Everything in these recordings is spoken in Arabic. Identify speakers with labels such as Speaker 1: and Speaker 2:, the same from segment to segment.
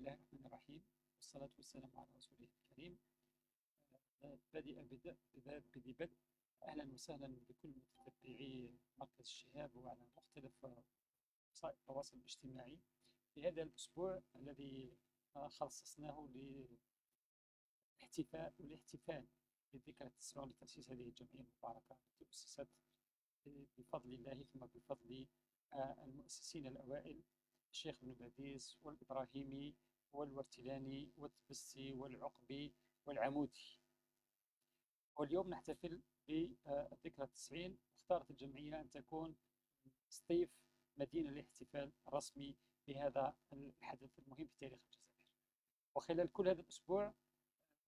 Speaker 1: الله الرحمن الرحيم. والصلاة والسلام على رسوله الكريم. بادئ بدء بدء أهلا وسهلا بكل متتبعي مركز الشهاب وعلى مختلف وسائل التواصل الاجتماعي. في هذا الأسبوع الذي خصصناه للاحتفاء والاحتفال بذكرى التسعون لتأسيس هذه الجمعية المباركة التي أسست بفضل الله ثم بفضل آه، المؤسسين الأوائل الشيخ ابن باديس والإبراهيمي والورتلاني والتبسي والعقبي والعمودي. واليوم نحتفل بالذكرى التسعين. اختارت الجمعية أن تكون سطيف مدينة الاحتفال الرسمي بهذا الحدث المهم في تاريخ الجزائر. وخلال كل هذا الأسبوع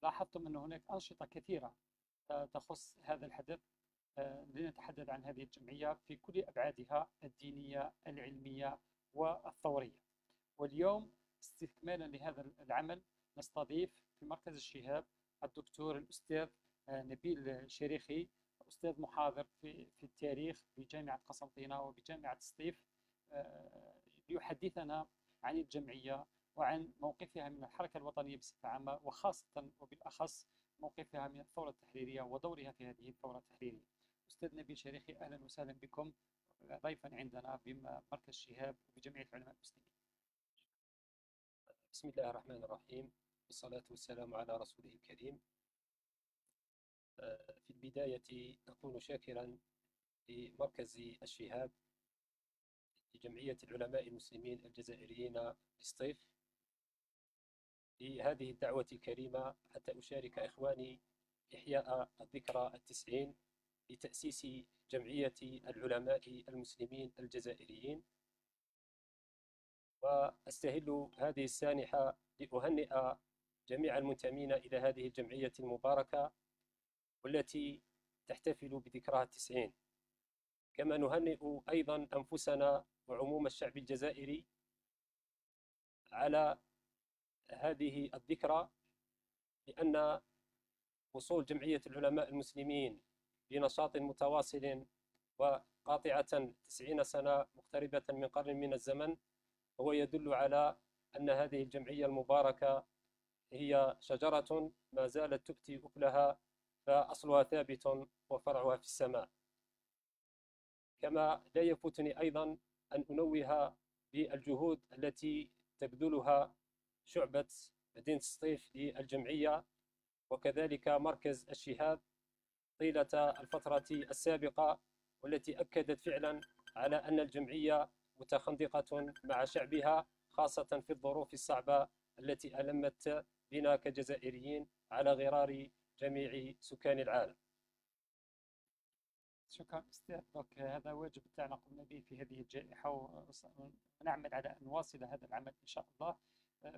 Speaker 1: لاحظتم أن هناك أنشطة كثيرة تخص هذا الحدث لنتحدث عن هذه الجمعية في كل أبعادها الدينية العلمية والثورية. واليوم استكمالا لهذا العمل نستضيف في مركز الشهاب الدكتور الأستاذ آه، نبيل شريخي أستاذ محاضر في, في التاريخ بجامعة قسنطينة وبجامعة سطيف. آه، ليحدثنا عن الجمعية وعن موقفها من الحركة الوطنية بصفة عامة وخاصة وبالأخص موقفها من الثورة التحريرية ودورها في هذه الثورة التحريرية. أستاذ نبيل شريخي أهلا وسهلا بكم. ضيفا عندنا بمركز شهاب وبجمعية العلماء المسلمين.
Speaker 2: بسم الله الرحمن الرحيم. والصلاة والسلام على رسوله الكريم. آه، في البداية أكون شاكرا لمركز الشهاب لجمعية العلماء المسلمين الجزائريين للصيف. لهذه الدعوة الكريمة حتى أشارك إخواني إحياء الذكرى التسعين لتأسيس جمعية العلماء المسلمين الجزائريين. وأستهل هذه السانحة لأهنئ جميع المنتمين إلى هذه الجمعية المباركة والتي تحتفل بذكرها التسعين. كما نهنئ أيضا أنفسنا وعموم الشعب الجزائري على هذه الذكرى لأن وصول جمعية العلماء المسلمين بنشاط متواصل وقاطعة تسعين سنة مقتربة من قرن من الزمن هو يدل على أن هذه الجمعية المباركة هي شجرة ما زالت تؤتي أكلها فأصلها ثابت وفرعها في السماء. كما لا يفوتني أيضا أن أنوه بالجهود التي تبذلها شعبة مدينة السطيف للجمعية وكذلك مركز الشهاب طيلة الفترة السابقة والتي أكدت فعلا على أن الجمعية متخندقة مع شعبها خاصة في الظروف الصعبة التي ألمت بنا كجزائريين على غرار جميع سكان العالم.
Speaker 1: شكرا أستاذ. دونك هذا واجب تاعنا قمنا به في هذه الجائحة ونعمل على أن نواصل هذا العمل إن شاء الله.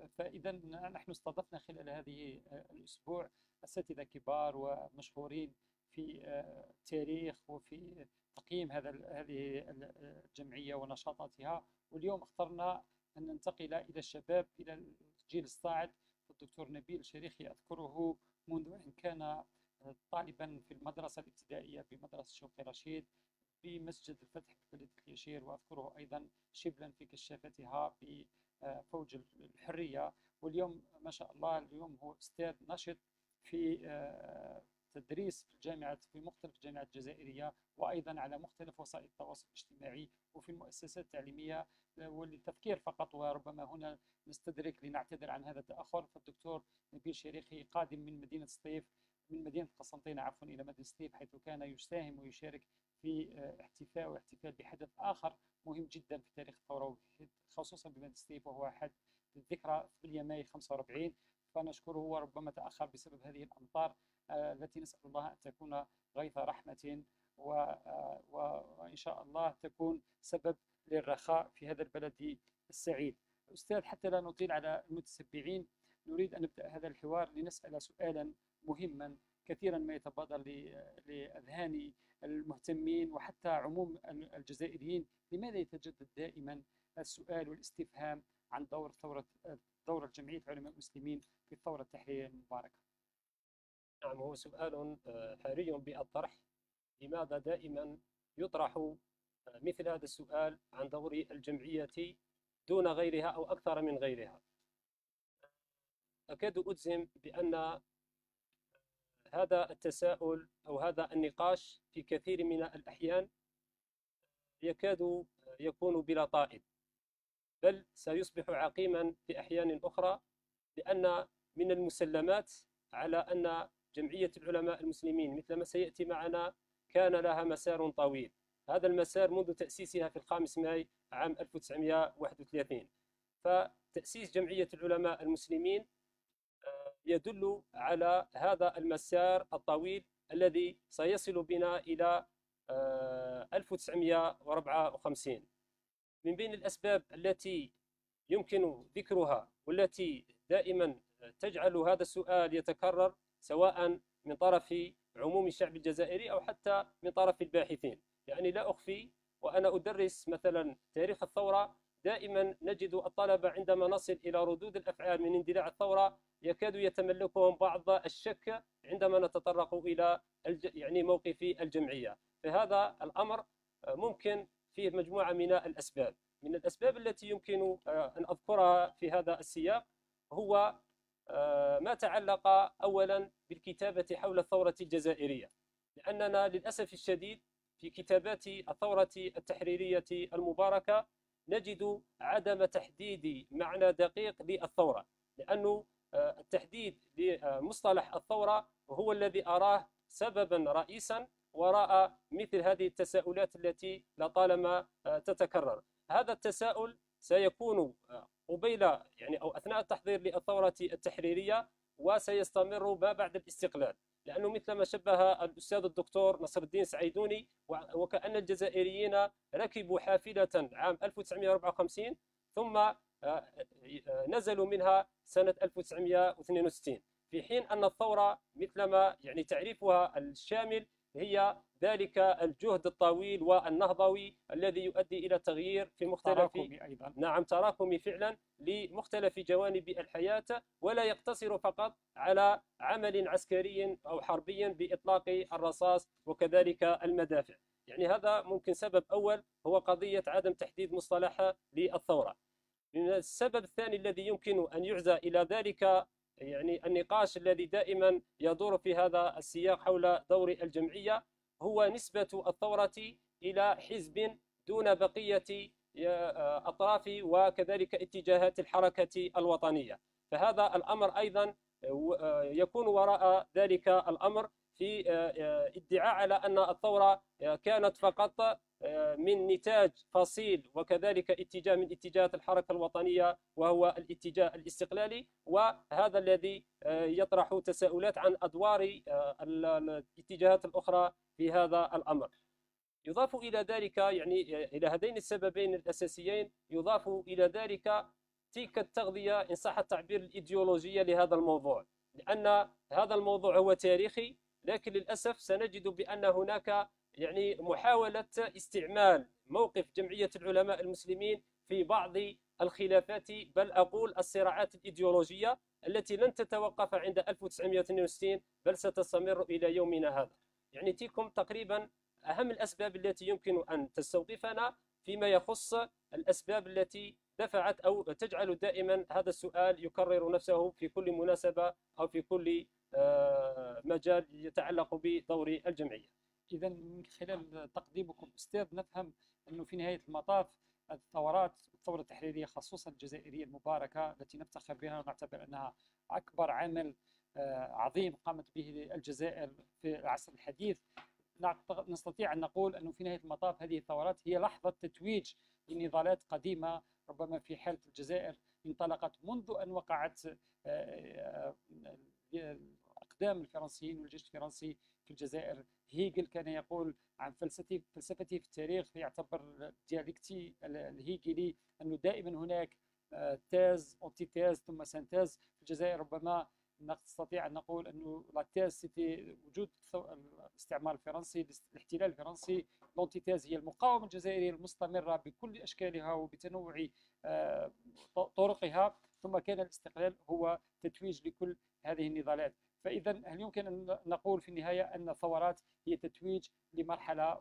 Speaker 1: فاذا نحن استضفنا خلال هذه الأسبوع أساتذة كبار ومشهورين في التاريخ وفي تقييم هذا هذه الجمعية ونشاطاتها. واليوم اخترنا أن ننتقل إلى الشباب إلى الجيل الصاعد. الدكتور نبيل شريخي أذكره منذ أن كان طالبا في المدرسة الابتدائية بمدرسة شوقي رشيد بمسجد الفتح ببلدة اليشير وأذكره أيضا شبلا في كشافتها بفوج الحرية. واليوم ما شاء الله اليوم هو أستاذ نشط في تدريس في الجامعة في مختلف الجامعات الجزائرية وأيضا على مختلف وسائل التواصل الاجتماعي وفي المؤسسات التعليمية وللتذكير فقط. وربما هنا نستدرك لنعتذر عن هذا التأخر. فالدكتور نبيل شريخي قادم من مدينة سطيف من مدينة قسنطينة عفوا إلى مدينة سطيف حيث كان يساهم ويشارك في آه، احتفاء واحتفال بحدث آخر مهم جدا في تاريخ الثورة خصوصا بمدينة سطيف وهو حد الذكرى 8 ماي 45 فنشكره وربما تأخر بسبب هذه الأمطار. آه، التي نسأل الله أن تكون غيث رحمة وإن شاء الله تكون سبب للرخاء في هذا البلد السعيد. أستاذ حتى لا نطيل على المتسبعين نريد أن نبدأ هذا الحوار لنسأل سؤالا مهما كثيرا ما يتبادر لأذهان المهتمين وحتى عموم الجزائريين. لماذا يتجدد دائما السؤال والاستفهام عن دور ثورة دور جمعية علماء المسلمين في الثورة التحريرية المباركة؟
Speaker 2: نعم هو سؤال آه، حري بالطرح. لماذا دائما يطرح آه، مثل هذا السؤال عن دور الجمعية دون غيرها أو أكثر من غيرها؟ أكاد أجزم بأن هذا التساؤل أو هذا النقاش في كثير من الأحيان يكاد يكون بلا طائل بل سيصبح عقيما في أحيان أخرى لأن من المسلمات على أن جمعية العلماء المسلمين مثل ما سيأتي معنا كان لها مسار طويل. هذا المسار منذ تأسيسها في الخامس ماي عام 1931 فتأسيس جمعية العلماء المسلمين آه، يدل على هذا المسار الطويل الذي سيصل بنا إلى 1954 آه، من بين الأسباب التي يمكن ذكرها والتي دائما تجعل هذا السؤال يتكرر سواء من طرف عموم الشعب الجزائري أو حتى من طرف الباحثين. يعني لا أخفي وأنا أدرس مثلا تاريخ الثورة. دائما نجد الطلبة عندما نصل إلى ردود الأفعال من اندلاع الثورة يكاد يتملكهم بعض الشك عندما نتطرق إلى يعني موقف الجمعية. فهذا الأمر ممكن فيه مجموعة من الأسباب. من الأسباب التي يمكن أن أذكرها في هذا السياق هو ما تعلق أولا بالكتابة حول الثورة الجزائرية لأننا للأسف الشديد في كتابات الثورة التحريرية المباركة نجد عدم تحديد معنى دقيق للثورة لأنه آه، التحديد لمصطلح الثورة هو الذي أراه سببا رئيسا وراء مثل هذه التساؤلات التي لطالما آه، تتكرر. هذا التساؤل سيكون آه، قبيل يعني أو أثناء التحضير للثورة التحريرية وسيستمر ما بعد الاستقلال. لأنه مثل ما شبه الأستاذ الدكتور نصر الدين سعيدوني وكأن الجزائريين ركبوا حافلة عام 1954 ثم آه، آه، نزلوا منها سنة 1962 في حين أن الثورة مثلما يعني تعريفها الشامل هي ذلك الجهد الطويل والنهضوي الذي يؤدي إلى تغيير في مختلف
Speaker 1: تراكمي أيضا.
Speaker 2: نعم تراكمي فعلا لمختلف جوانب الحياة ولا يقتصر فقط على عمل عسكري أو حربي بإطلاق الرصاص وكذلك المدافع. يعني هذا ممكن سبب أول هو قضية عدم تحديد مصطلح للثورة. السبب الثاني الذي يمكن أن يعزى إلى ذلك يعني النقاش الذي دائما يدور في هذا السياق حول دور الجمعية هو نسبة الثورة إلى حزب دون بقية آه، أطراف وكذلك اتجاهات الحركة الوطنية. فهذا الأمر أيضا آه، يكون وراء ذلك الأمر في آه، ادعاء على أن الثورة كانت فقط من نتاج فصيل وكذلك اتجاه من اتجاهات الحركة الوطنية وهو الاتجاه الاستقلالي. وهذا الذي آه، يطرح تساؤلات عن أدوار آه، الاتجاهات الأخرى في هذا الأمر. يضاف إلى ذلك يعني آه، إلى هذين السببين الأساسيين يضاف إلى ذلك تلك التغذية إن صح التعبير الإيديولوجية لهذا الموضوع. لأن هذا الموضوع هو تاريخي لكن للأسف سنجد بأن هناك يعني محاولة استعمال موقف جمعية العلماء المسلمين في بعض الخلافات بل أقول الصراعات الإيديولوجية التي لن تتوقف عند 1962 بل ستستمر إلى يومنا هذا. يعني تلكم تقريبا أهم الأسباب التي يمكن أن تستوقفنا فيما يخص الأسباب التي دفعت أو تجعل دائما هذا السؤال يكرر نفسه في كل مناسبة أو في كل آه، مجال يتعلق بدور الجمعية.
Speaker 1: اذا من خلال تقديمكم أستاذ نفهم أنه في نهاية المطاف الثورات الثورة التحريرية خصوصا الجزائرية المباركة التي نفتخر بها ونعتبر أنها أكبر عمل آه، عظيم قامت به الجزائر في العصر الحديث. نستطيع أن نقول أنه في نهاية المطاف هذه الثورات هي لحظة تتويج لنضالات قديمة ربما في حاله الجزائر انطلقت منذ أن وقعت آه، آه، اقدام الفرنسيين والجيش الفرنسي في الجزائر هيجل كان يقول عن فلسفتي فلسفتي في التاريخ يعتبر ديالكتي الهيجلي أنه دائما هناك آه، thèse antithèse ثم synthèse في الجزائر ربما نستطيع أن نقول أنه la thèse c'était وجود الاستعمار الفرنسي الاحتلال الفرنسي. l'antithèse هي المقاومة الجزائرية المستمرة بكل أشكالها وبتنوع آه، طرقها. ثم كان الاستقلال هو تتويج لكل هذه النضالات. فإذا هل يمكن أن نقول في النهاية أن الثورات هي تتويج لمرحلة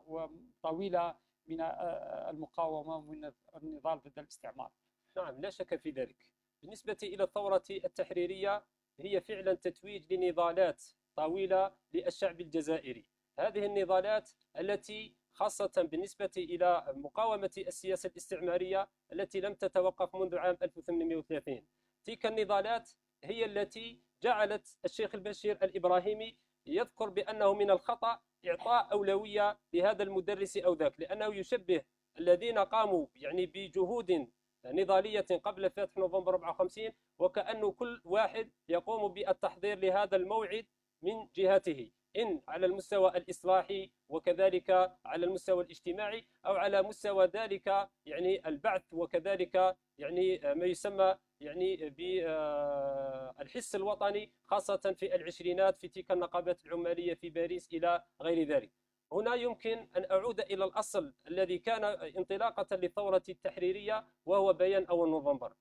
Speaker 1: طويلة من المقاومة ومن النضال ضد الاستعمار؟
Speaker 2: نعم لا شك في ذلك. بالنسبة إلى الثورة التحريرية هي فعلا تتويج لنضالات طويلة للشعب الجزائري. هذه النضالات التي خاصة بالنسبة إلى مقاومة السياسة الاستعمارية التي لم تتوقف منذ عام 1830 تلك النضالات هي التي جعلت الشيخ البشير الإبراهيمي يذكر بأنه من الخطأ إعطاء أولوية لهذا المدرس أو ذاك لأنه يشبه الذين قاموا يعني بجهود نضالية قبل فتح نوفمبر 54 وكأنه كل واحد يقوم بالتحضير لهذا الموعد من جهته. إن على المستوى الإصلاحي وكذلك على المستوى الاجتماعي أو على مستوى ذلك يعني البعث وكذلك يعني ما يسمى يعني بالحس الوطني خاصة في العشرينات في تلك النقابات العمالية في باريس إلى غير ذلك. هنا يمكن أن أعود إلى الأصل الذي كان انطلاقة للثورة التحريرية وهو بيان أول نوفمبر.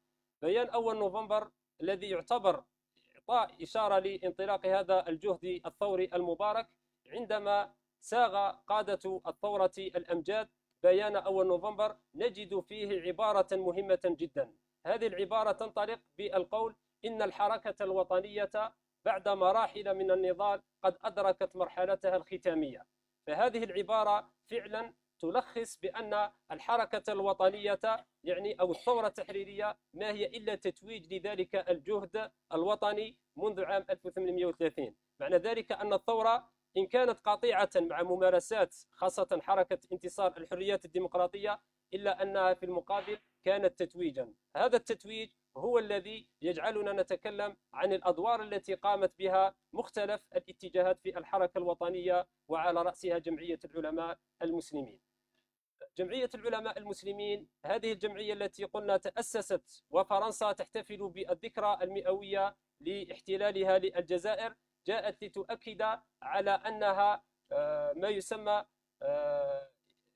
Speaker 2: بيان أول نوفمبر الذي يعتبر إعطاء إشارة لانطلاق هذا الجهد الثوري المبارك عندما ساغ قادة الثورة الأمجاد بيان أول نوفمبر نجد فيه عبارة مهمة جدا. هذه العبارة تنطلق بالقول إن الحركة الوطنية بعد مراحل من النضال قد أدركت مرحلتها الختامية. فهذه العبارة فعلا تلخص بأن الحركة الوطنية يعني أو الثورة التحريرية ما هي إلا تتويج لذلك الجهد الوطني منذ عام 1830 معنى ذلك أن الثورة إن كانت قاطعة مع ممارسات خاصة حركة انتصار الحريات الديمقراطية إلا أنها في المقابل كانت تتويجا. هذا التتويج هو الذي يجعلنا نتكلم عن الأدوار التي قامت بها مختلف الاتجاهات في الحركة الوطنية وعلى رأسها جمعية العلماء المسلمين. جمعية العلماء المسلمين هذه الجمعية التي قلنا تأسست وفرنسا تحتفل بالذكرى المئوية لاحتلالها للجزائر جاءت لتؤكد على أنها آه، ما يسمى آه،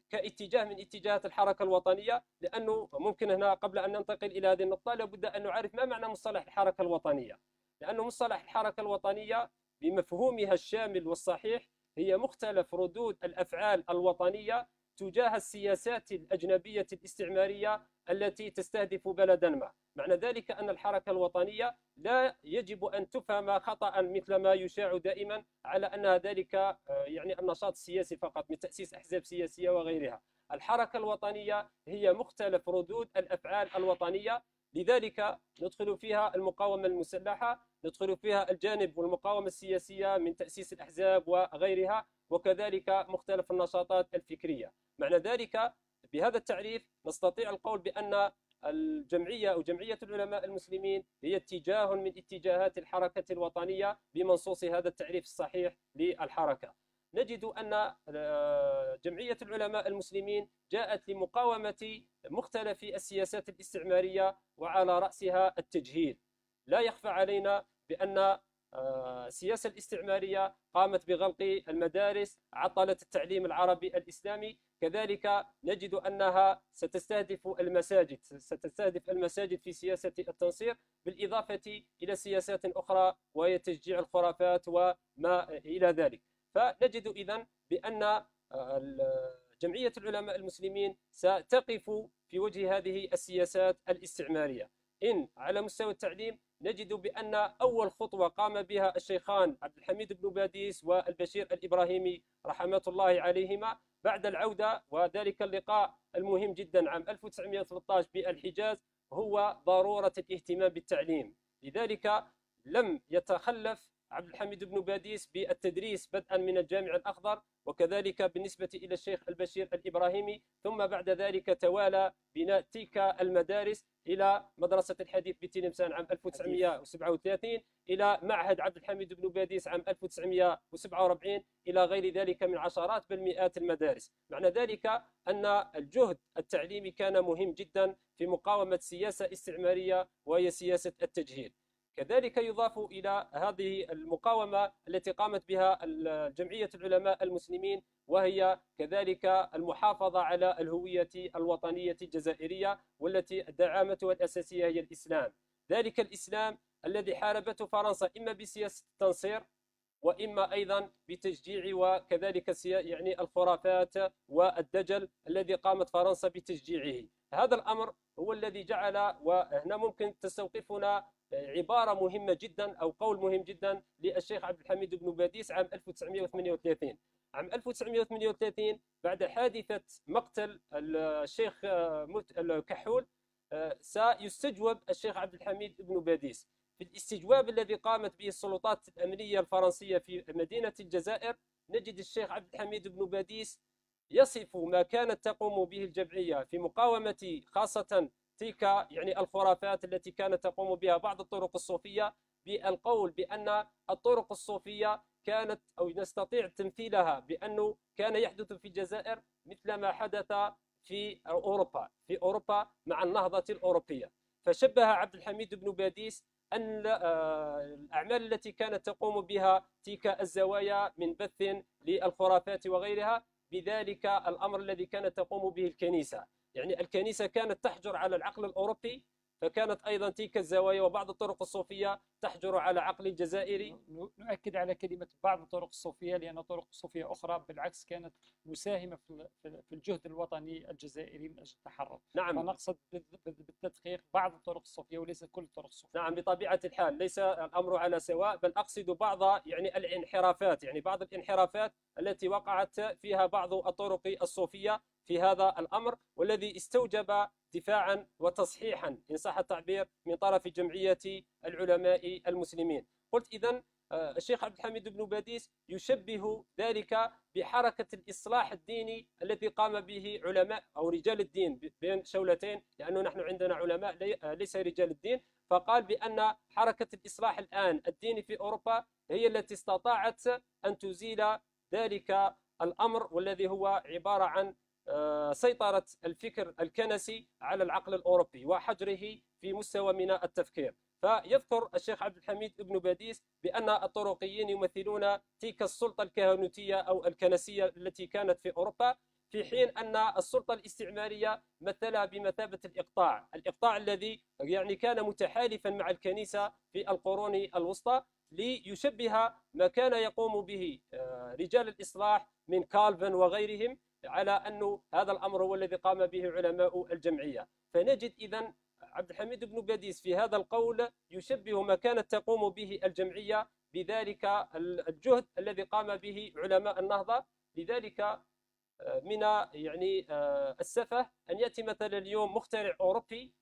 Speaker 2: كاتجاه من اتجاهات الحركة الوطنية لأنه ممكن هنا قبل أن ننتقل إلى هذه النقطة لابد أن نعرف ما معنى مصطلح الحركة الوطنية. لأنه مصطلح الحركة الوطنية بمفهومها الشامل والصحيح هي مختلف ردود الأفعال الوطنية تجاه السياسات الأجنبية الاستعمارية التي تستهدف بلدا ما. معنى ذلك أن الحركة الوطنية لا يجب أن تفهم خطأ مثل ما يشاع دائما على أن ذلك آه، يعني النشاط السياسي فقط من تأسيس أحزاب سياسية وغيرها. الحركة الوطنية هي مختلف ردود الأفعال الوطنية لذلك ندخل فيها المقاومة المسلحة ندخل فيها الجانب والمقاومة السياسية من تأسيس الأحزاب وغيرها وكذلك مختلف النشاطات الفكرية. معنى ذلك بهذا التعريف نستطيع القول بأن الجمعية أو جمعية العلماء المسلمين هي اتجاه من اتجاهات الحركة الوطنية بمنصوص هذا التعريف الصحيح للحركة. نجد أن آه، جمعية العلماء المسلمين جاءت لمقاومة مختلف السياسات الاستعمارية وعلى رأسها التجهيل. لا يخفى علينا بأن آه، السياسة الاستعمارية قامت بغلق المدارس عطلت التعليم العربي الإسلامي. كذلك نجد أنها ستستهدف المساجد ستستهدف المساجد في سياسة التنصير بالإضافة إلى سياسات أخرى وهي تشجيع الخرافات وما إلى ذلك. فنجد إذن بأن آه، جمعية العلماء المسلمين ستقف في وجه هذه السياسات الاستعمارية. إن على مستوى التعليم نجد بأن أول خطوة قام بها الشيخان عبد الحميد بن باديس والبشير الإبراهيمي رحمة الله عليهما بعد العودة وذلك اللقاء المهم جدا عام 1913 بالحجاز هو ضرورة الاهتمام بالتعليم. لذلك لم يتخلف عبد الحميد بن باديس بالتدريس بدءا من الجامع الأخضر وكذلك بالنسبة إلى الشيخ البشير الإبراهيمي ثم بعد ذلك توالى بناء تلك المدارس إلى مدرسة دار الحديث بتلمسان عام 1937 إلى معهد عبد الحميد بن باديس عام 1947 إلى غير ذلك من عشرات بل مئات المدارس. معنى ذلك أن الجهد التعليمي كان مهم جدا في مقاومة سياسة استعمارية وهي سياسة التجهيل. كذلك يضاف إلى هذه المقاومة التي قامت بها جمعية العلماء المسلمين وهي كذلك المحافظة على الهوية الوطنية الجزائرية والتي دعامتها الأساسية هي الإسلام. ذلك الإسلام الذي حاربته فرنسا إما بسياسة التنصير وإما أيضا بتشجيع وكذلك يعني الخرافات والدجل الذي قامت فرنسا بتشجيعه. هذا الأمر هو الذي جعل وهنا ممكن تستوقفنا عبارة مهمة جدا أو قول مهم جدا للشيخ عبد الحميد بن باديس عام 1938 عام 1938 بعد حادثة مقتل الشيخ كحول سيستجوب الشيخ عبد الحميد بن باديس. في الاستجواب الذي قامت به السلطات الأمنية الفرنسية في مدينة الجزائر نجد الشيخ عبد الحميد بن باديس يصف ما كانت تقوم به الجمعية في مقاومة خاصة تلك يعني الخرافات التي كانت تقوم بها بعض الطرق الصوفية بالقول بأن الطرق الصوفية كانت أو نستطيع تمثيلها بأنه كان يحدث في الجزائر مثل ما حدث في أوروبا في أوروبا مع النهضة الأوروبية. فشبه عبد الحميد بن باديس أن آه، الأعمال التي كانت تقوم بها تلك الزوايا من بث للخرافات وغيرها بذلك الأمر الذي كانت تقوم به الكنيسة. يعني الكنيسة كانت تحجر على العقل الأوروبي فكانت أيضا تلك الزوايا وبعض الطرق الصوفية تحجر على عقل الجزائري.
Speaker 1: نؤكد على كلمة بعض الطرق الصوفية لأن طرق صوفية أخرى بالعكس كانت مساهمة في الجهد الوطني الجزائري من أجل التحرر.
Speaker 2: نعم.
Speaker 1: فنقصد بالتدقيق بعض الطرق الصوفية وليس كل الطرق الصوفية.
Speaker 2: نعم بطبيعة الحال ليس الأمر على سواء بل أقصد بعض يعني الانحرافات يعني بعض الانحرافات التي وقعت فيها بعض الطرق الصوفية في هذا الأمر والذي استوجب دفاعا وتصحيحا إن صح التعبير من طرف جمعية العلماء المسلمين. قلت إذا آه، الشيخ عبد الحميد بن باديس يشبه ذلك بحركة الإصلاح الديني الذي قام به علماء أو رجال الدين بين شولتين لأنه نحن عندنا علماء آه، ليس رجال الدين فقال بأن حركة الإصلاح الآن الديني في أوروبا هي التي استطاعت أن تزيل ذلك الأمر والذي هو عبارة عن سيطرة الفكر الكنسي على العقل الأوروبي وحجره في مستوى من التفكير. فيذكر الشيخ عبد الحميد ابن باديس بأن الطرقيين يمثلون تلك السلطة الكهنوتية أو الكنسية التي كانت في أوروبا في حين أن السلطة الاستعمارية مثلها بمثابة الإقطاع. الإقطاع الذي يعني كان متحالفا مع الكنيسة في القرون الوسطى ليشبه ما كان يقوم به آه، رجال الإصلاح من كالفن وغيرهم. على أنه هذا الأمر هو الذي قام به علماء الجمعية. فنجد إذا عبد الحميد بن باديس في هذا القول يشبه ما كانت تقوم به الجمعية بذلك الجهد الذي قام به علماء النهضة لذلك آه، من يعني آه، السفه أن يأتي مثلا اليوم مخترع أوروبي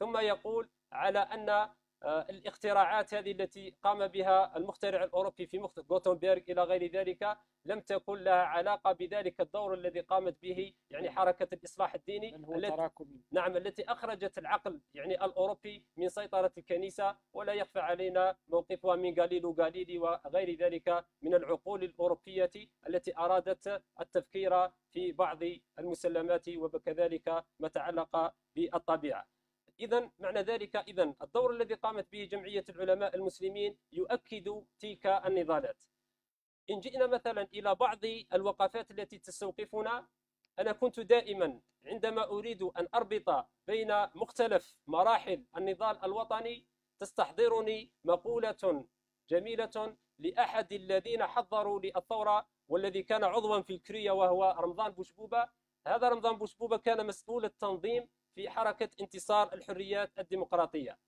Speaker 2: ثم يقول على أن آه، الاختراعات هذه التي قام بها المخترع الأوروبي في مخت... غوتنبرغ إلى غير ذلك لم تكن لها علاقة بذلك الدور الذي قامت به يعني حركة الإصلاح الديني
Speaker 1: التي
Speaker 2: نعم التي أخرجت العقل يعني الأوروبي من سيطرة الكنيسة ولا يخفى علينا موقفها من غاليلو غاليلي وغير ذلك من العقول الأوروبية التي أرادت التفكير في بعض المسلمات وكذلك ما تعلق بالطبيعة. إذا معنى ذلك إذا الدور الذي قامت به جمعية العلماء المسلمين يؤكد تلك النضالات. إن جئنا مثلا إلى بعض الوقفات التي تستوقفنا أنا كنت دائما عندما أريد أن أربط بين مختلف مراحل النضال الوطني تستحضرني مقولة جميلة لأحد الذين حضروا للثورة والذي كان عضوا في الكرية وهو رمضان بوشبوبة. هذا رمضان بوشبوبة كان مسؤول التنظيم في حركة انتصار الحريات الديمقراطية.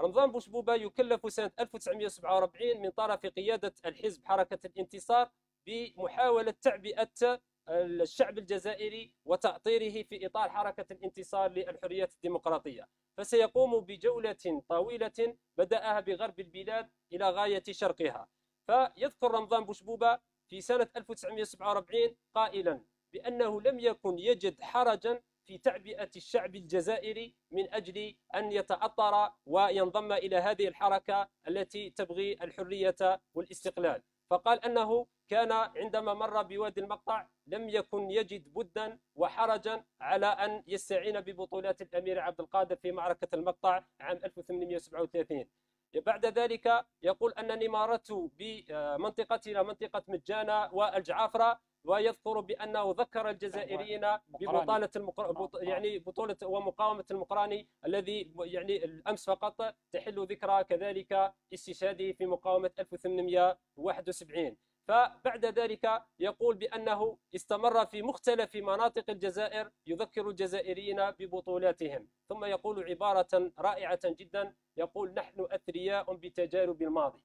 Speaker 2: رمضان بوشبوبة يكلف سنة 1947 من طرف قيادة الحزب حركة الانتصار بمحاولة تعبئة الشعب الجزائري وتأطيره في إطار حركة الانتصار للحريات الديمقراطية. فسيقوم بجولة طويلة بدأها بغرب البلاد إلى غاية شرقها. فيذكر رمضان بوشبوبة في سنة 1947 قائلا بأنه لم يكن يجد حرجا في تعبئة الشعب الجزائري من أجل أن يتأطر وينضم إلى هذه الحركة التي تبغي الحرية والاستقلال. فقال أنه كان عندما مر بوادي المقطع لم يكن يجد بدا وحرجا على أن يستعين ببطولات الأمير عبد القادر في معركة المقطع عام 1837 بعد ذلك يقول أنني مررت بمنطقتنا منطقة مجانة والجعافرة ويذكر بأنه ذكر الجزائريين ببطالة المقر... بط... يعني بطولة ومقاومة المقراني الذي يعني الأمس فقط تحل ذكرى كذلك استشهاده في مقاومة 1871 فبعد ذلك يقول بأنه استمر في مختلف مناطق الجزائر يذكر الجزائريين ببطولاتهم. ثم يقول عبارة رائعة جدا يقول نحن أثرياء بتجارب الماضي.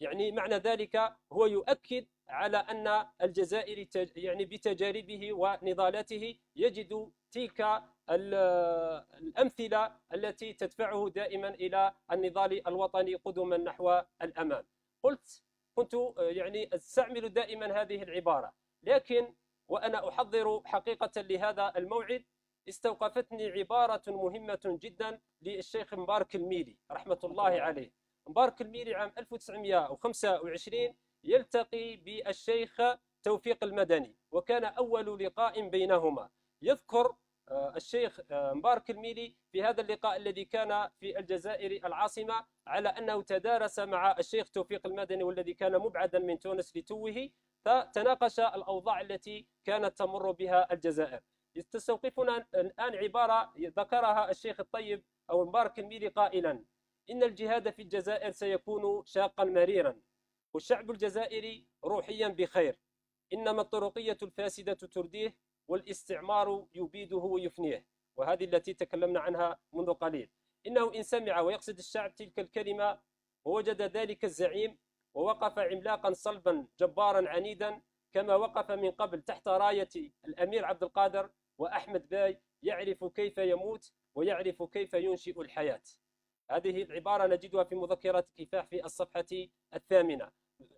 Speaker 2: يعني معنى ذلك هو يؤكد على أن الجزائر يعني بتجاربه ونضالاته يجد تلك الأمثلة التي تدفعه دائما إلى النضال الوطني قدما نحو الأمام قلت كنت يعني أستعمل دائما هذه العبارة لكن وأنا أحضر حقيقة لهذا الموعد استوقفتني عبارة مهمة جدا للشيخ مبارك الميلي رحمة الله عليه. مبارك الميري عام 1925 يلتقي بالشيخ توفيق المدني وكان أول لقاء بينهما. يذكر آه، الشيخ آه، مبارك الميلي في هذا اللقاء الذي كان في الجزائر العاصمة على أنه تدارس مع الشيخ توفيق المدني والذي كان مبعدا من تونس لتوه فتناقش الأوضاع التي كانت تمر بها الجزائر. تستوقفنا الآن عبارة ذكرها الشيخ الطيب أو مبارك الميلي قائلا. إن الجهاد في الجزائر سيكون شاقا مريرا والشعب الجزائري روحيا بخير. إنما الطرقية الفاسدة ترديه والاستعمار يبيده ويفنيه وهذه التي تكلمنا عنها منذ قليل. إنه إن سمع ويقصد الشعب تلك الكلمة ووجد ذلك الزعيم ووقف عملاقا صلبا جبارا عنيدا كما وقف من قبل تحت راية الأمير عبد القادر وأحمد باي يعرف كيف يموت ويعرف كيف ينشئ الحياة. هذه العبارة نجدها في مذكرة كفاح في الصفحة الثامنة.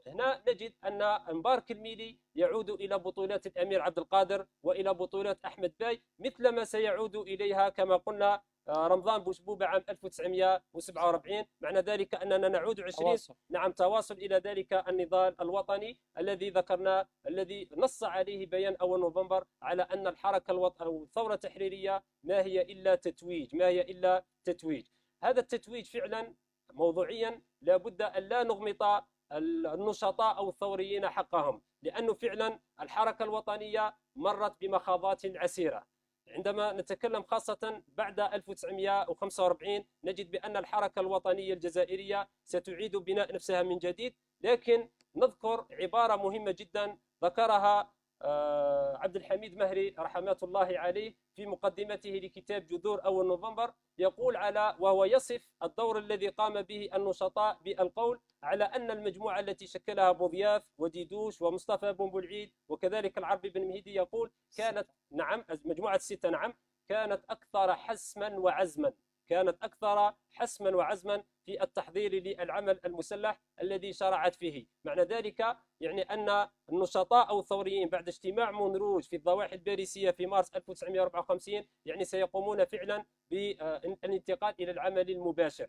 Speaker 2: هنا نجد أن مبارك الميلي يعود إلى بطولات الأمير عبد القادر وإلى بطولات أحمد باي مثلما سيعود إليها كما قلنا آه، رمضان بوشبوبة عام 1947 معنى ذلك أننا نعود 20 تواصل. نعم تواصل إلى ذلك النضال الوطني الذي ذكرنا الذي نص عليه بيان أول نوفمبر على أن الحركة الوط... أو الثورة التحريرية ما هي إلا تتويج ما هي إلا تتويج. هذا التتويج فعلا موضوعيا لابد أن لا نغمط النشطاء أو الثوريين حقهم لأنه فعلا الحركة الوطنية مرت بمخاضات عسيرة. عندما نتكلم خاصة بعد 1945 نجد بأن الحركة الوطنية الجزائرية ستعيد بناء نفسها من جديد لكن نذكر عبارة مهمة جدا ذكرها آه، عبد الحميد مهري رحمات الله عليه في مقدمته لكتاب جذور أول نوفمبر. يقول على وهو يصف الدور الذي قام به النشطاء بالقول على أن المجموعة التي شكلها بوضياف وديدوش ومصطفى بن بلعيد وكذلك العربي بن مهدي يقول كانت نعم مجموعة الستة نعم كانت أكثر حسما وعزما. كانت أكثر حسما وعزما في التحضير للعمل المسلح الذي شرعت فيه. معنى ذلك يعني أن النشطاء أو الثوريين بعد اجتماع مونروج في الضواحي الباريسية في مارس 1954 يعني سيقومون فعلا بالانتقال إلى العمل المباشر.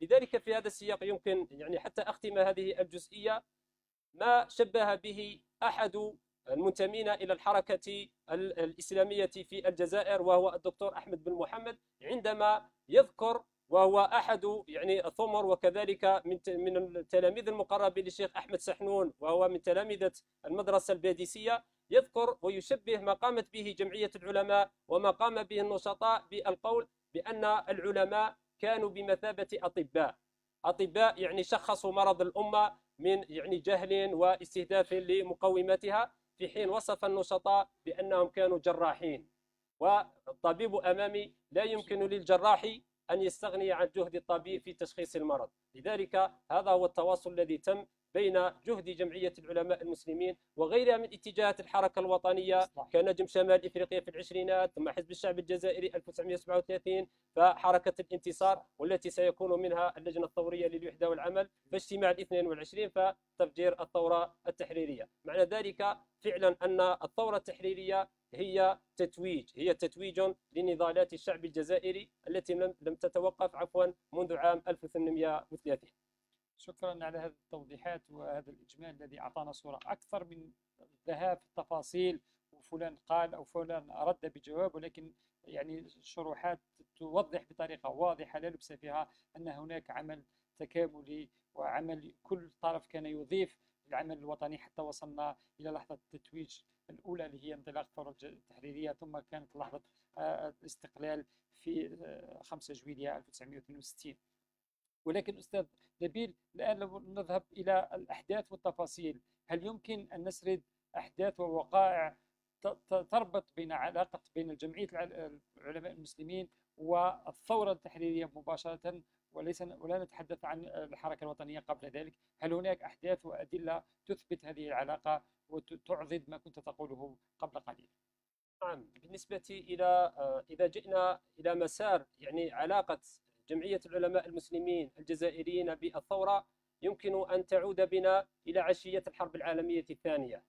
Speaker 2: لذلك في هذا السياق يمكن يعني حتى أختم هذه الجزئية ما شبه به أحد المنتمين إلى الحركة الإسلامية في الجزائر وهو الدكتور أحمد بن محمد. عندما يذكر وهو أحد يعني الثمر وكذلك من من التلاميذ المقربين للشيخ أحمد سحنون وهو من تلامذة المدرسة الباديسية يذكر ويشبه ما قامت به جمعية العلماء وما قام به النشطاء بالقول بأن العلماء كانوا بمثابة أطباء. أطباء يعني شخصوا مرض الأمة من يعني جهل واستهداف لمقوماتها. في حين وصف النشطاء بأنهم كانوا جراحين. والطبيب أمامي لا يمكن للجراح أن يستغني عن جهد الطبيب في تشخيص المرض. لذلك هذا هو التواصل الذي تم بين جهد جمعية العلماء المسلمين وغيرها من اتجاهات الحركة الوطنية كنجم شمال إفريقيا في العشرينات ثم حزب الشعب الجزائري 1937 فحركة الانتصار والتي سيكون منها اللجنة الثورية للوحدة والعمل فاجتماع الاثنين والعشرين فتفجير الثورة التحريرية. معنى ذلك فعلا أن الثورة التحريرية هي تتويج هي تتويج لنضالات الشعب الجزائري التي لم تتوقف عفوا منذ عام 1830
Speaker 1: شكرا على هذه التوضيحات وهذا الإجمال الذي أعطانا صورة أكثر من الذهاب في التفاصيل وفلان قال أو فلان رد بجواب ولكن يعني شروحات توضح بطريقة واضحة لا لبس فيها أن هناك عمل تكاملي وعمل كل طرف كان يضيف العمل الوطني حتى وصلنا إلى لحظة التتويج الأولى اللي هي انطلاق الثورة التحريرية ثم كانت لحظة آه، الاستقلال في 5 آه، جويلية 1962 ولكن أستاذ نبيل الآن لو نذهب إلى الأحداث والتفاصيل. هل يمكن أن نسرد أحداث ووقائع تربط بين علاقة بين الجمعية العلماء المسلمين والثورة التحريرية مباشرة وليس ولا نتحدث عن الحركة الوطنية قبل ذلك؟ هل هناك أحداث وأدلة تثبت هذه العلاقة وتعضد ما كنت تقوله قبل قليل؟
Speaker 2: نعم بالنسبة إلى إذا جئنا إلى مسار يعني علاقة جمعية العلماء المسلمين الجزائريين بالثورة يمكن أن تعود بنا إلى عشية الحرب العالمية الثانية.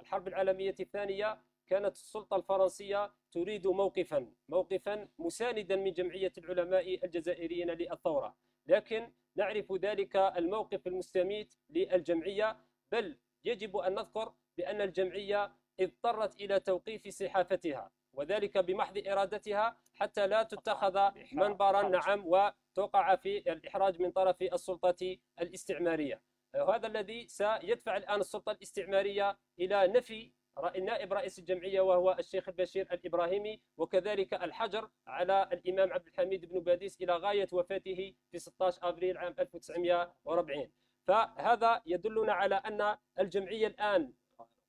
Speaker 2: الحرب العالمية الثانية كانت السلطة الفرنسية تريد موقفا موقفا مساندا من جمعية العلماء الجزائريين للثورة. لكن نعرف ذلك الموقف المستميت للجمعية بل يجب أن نذكر بأن الجمعية اضطرت إلى توقيف صحافتها وذلك بمحض إرادتها حتى لا تتخذ منبرا. نعم وتوقع في الإحراج من طرف السلطة الاستعمارية. وهذا الذي سيدفع الآن السلطة الاستعمارية إلى نفي نائب رئيس الجمعية وهو الشيخ البشير الإبراهيمي وكذلك الحجر على الإمام عبد الحميد بن باديس إلى غاية وفاته في 16 أبريل عام 1940 فهذا يدلنا على أن الجمعية الآن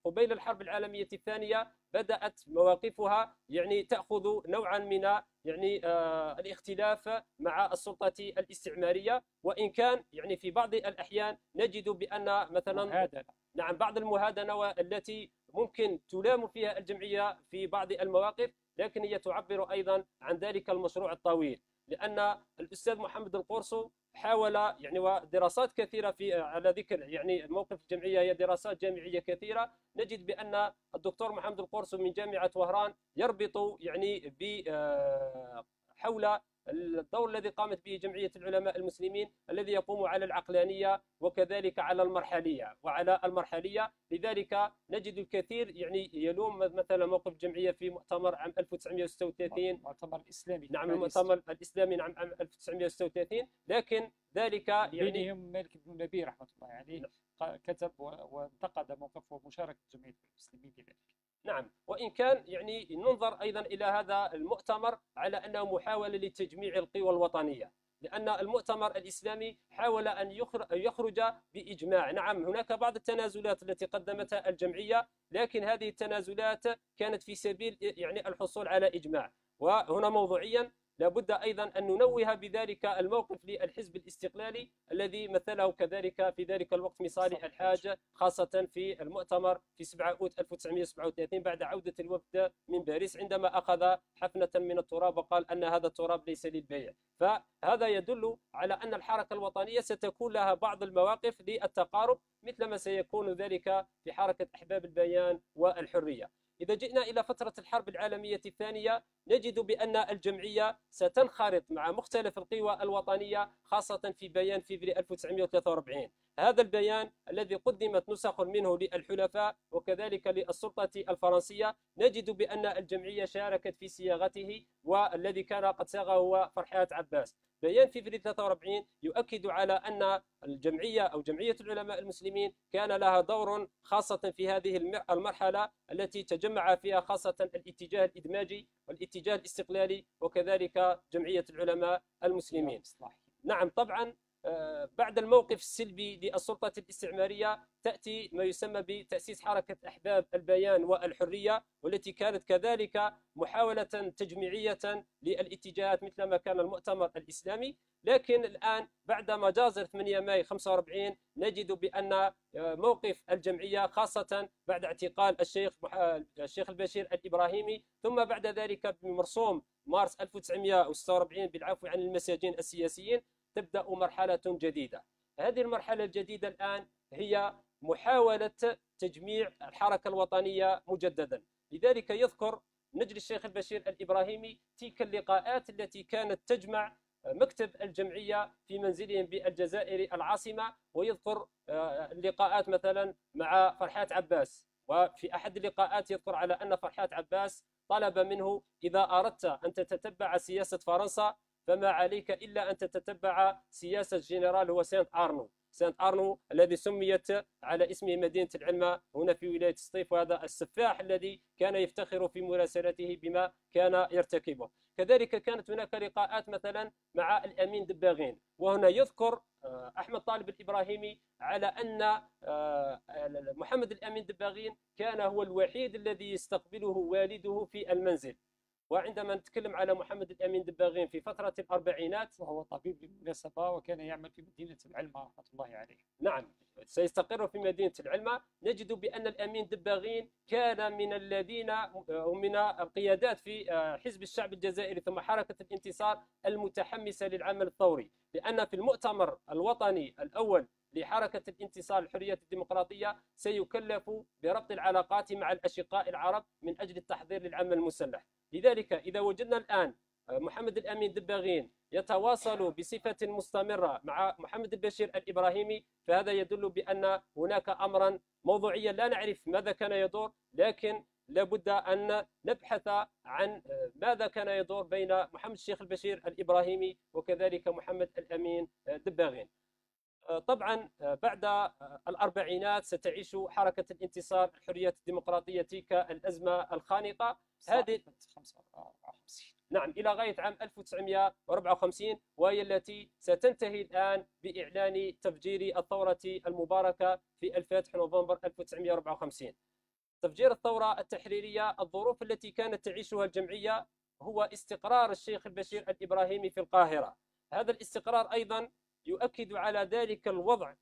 Speaker 2: قبيل الحرب العالمية الثانية بدأت مواقفها يعني تأخذ نوعا من يعني آه الاختلاف مع السلطة الاستعمارية وإن كان يعني في بعض الأحيان نجد بأن مثلا مهادنة. نعم بعض المهادنة التي ممكن تلام فيها الجمعية في بعض المواقف لكن هي تعبر أيضا عن ذلك المشروع الطويل لأن الأستاذ محمد القرصو حاول يعني ودراسات كثيرة في على ذكر يعني موقف الجمعيه هي دراسات جامعية كثيرة. نجد بأن الدكتور محمد القرصو من جامعة وهران يربط يعني ب آه، حول الدور الذي قامت به جمعية العلماء المسلمين الذي يقوم على العقلانية وكذلك على المرحلية وعلى المرحلية. لذلك نجد الكثير يعني يلوم مثلا موقف الجمعية في مؤتمر عام 1936
Speaker 1: المؤتمر الإسلامي
Speaker 2: نعم المؤتمر الإسلامي نعم عام 1936 لكن ذلك
Speaker 1: يعني بينهم مالك بن نبي رحمة الله عليه يعني كتب وانتقد موقف ومشاركة جمعية المسلمين في ذلك
Speaker 2: نعم. وإن كان يعني ننظر أيضا إلى هذا المؤتمر على أنه محاولة لتجميع القوى الوطنية لأن المؤتمر الإسلامي حاول أن يخرج بإجماع. نعم هناك بعض التنازلات التي قدمتها الجمعية لكن هذه التنازلات كانت في سبيل يعني الحصول على إجماع. وهنا موضوعيا لابد أيضا أن ننوه بذلك الموقف للحزب الاستقلالي الذي مثله كذلك في ذلك الوقت مصالح الحاج خاصة في المؤتمر في 7 أوت 1937 بعد عودة الوفد من باريس عندما أخذ حفنة من التراب وقال أن هذا التراب ليس للبيع. فهذا يدل على أن الحركة الوطنية ستكون لها بعض المواقف للتقارب مثل ما سيكون ذلك في حركة أحباب البيان والحرية. إذا جئنا إلى فترة الحرب العالمية الثانية نجد بأن الجمعية ستنخرط مع مختلف القوى الوطنية خاصة في بيان فيفري 1943 هذا البيان الذي قدمت نسخ منه للحلفاء وكذلك للسلطة الفرنسية. نجد بأن الجمعية شاركت في صياغته والذي كان قد صاغه هو فرحات عباس. بيان فيفري 43 يؤكد على أن الجمعية أو جمعية العلماء المسلمين كان لها دور خاصة في هذه المرحلة التي تجمع فيها خاصة الاتجاه الإدماجي والاتجاه الاستقلالي وكذلك جمعية العلماء المسلمين. نعم طبعا آه، بعد الموقف السلبي للسلطة الاستعمارية تأتي ما يسمى بتأسيس حركة أحباب البيان والحرية والتي كانت كذلك محاولة تجميعية للاتجاهات مثل ما كان المؤتمر الإسلامي. لكن الآن بعد مجازر 8 ماي 45 نجد بأن آه، موقف الجمعية خاصة بعد اعتقال الشيخ الشيخ البشير الإبراهيمي ثم بعد ذلك بمرسوم مارس 1946 بالعفو عن المساجين السياسيين تبدأ مرحلة جديدة. هذه المرحلة الجديدة الآن هي محاولة تجميع الحركة الوطنية مجددا. لذلك يذكر نجل الشيخ البشير الإبراهيمي تلك اللقاءات التي كانت تجمع مكتب الجمعية في منزلهم بالجزائر العاصمة ويذكر آه، اللقاءات مثلا مع فرحات عباس. وفي أحد اللقاءات يذكر على أن فرحات عباس طلب منه إذا أردت أن تتتبع سياسة فرنسا فما عليك إلا أن تتبع سياسة جنرال هو سانت أرنو. سانت أرنو الذي سميت على اسم مدينة العلمة هنا في ولاية سطيف وهذا السفاح الذي كان يفتخر في مراسلته بما كان يرتكبه. كذلك كانت هناك لقاءات مثلا مع الأمين دباغين وهنا يذكر آه، أحمد طالب الإبراهيمي على أن آه، محمد الأمين دباغين كان هو الوحيد الذي يستقبله والده في المنزل. وعندما نتكلم على محمد الأمين دباغين في فترة الأربعينات
Speaker 1: وهو طبيب بالمناسبه وكان يعمل في مدينة العلمة رحمة الله عليه.
Speaker 2: نعم سيستقر في مدينة العلمة. نجد بأن الأمين دباغين كان من الذين من القيادات في آه، حزب الشعب الجزائري ثم حركة الانتصار المتحمسة للعمل الثوري. لأن في المؤتمر الوطني الأول لحركة الانتصار الحرية الديمقراطية سيكلف بربط العلاقات مع الأشقاء العرب من أجل التحضير للعمل المسلح. لذلك إذا وجدنا الآن آه، محمد الأمين دباغين يتواصل بصفة مستمرة مع محمد البشير الإبراهيمي فهذا يدل بأن هناك أمرا موضوعيا لا نعرف ماذا كان يدور لكن لابد أن نبحث عن آه، ماذا كان يدور بين محمد الشيخ البشير الإبراهيمي وكذلك محمد الأمين آه، دباغين. طبعا بعد الأربعينات ستعيش حركة الانتصار الحرية الديمقراطية تلك الأزمة الخانقة.
Speaker 1: هذه
Speaker 2: نعم إلى غاية عام 1954 وهي التي ستنتهي الآن بإعلان تفجير الثورة المباركة في الفاتح نوفمبر 1954 تفجير الثورة التحريرية الظروف التي كانت تعيشها الجمعية هو استقرار الشيخ البشير الإبراهيمي في القاهرة. هذا الاستقرار أيضا يؤكد على ذلك الوضع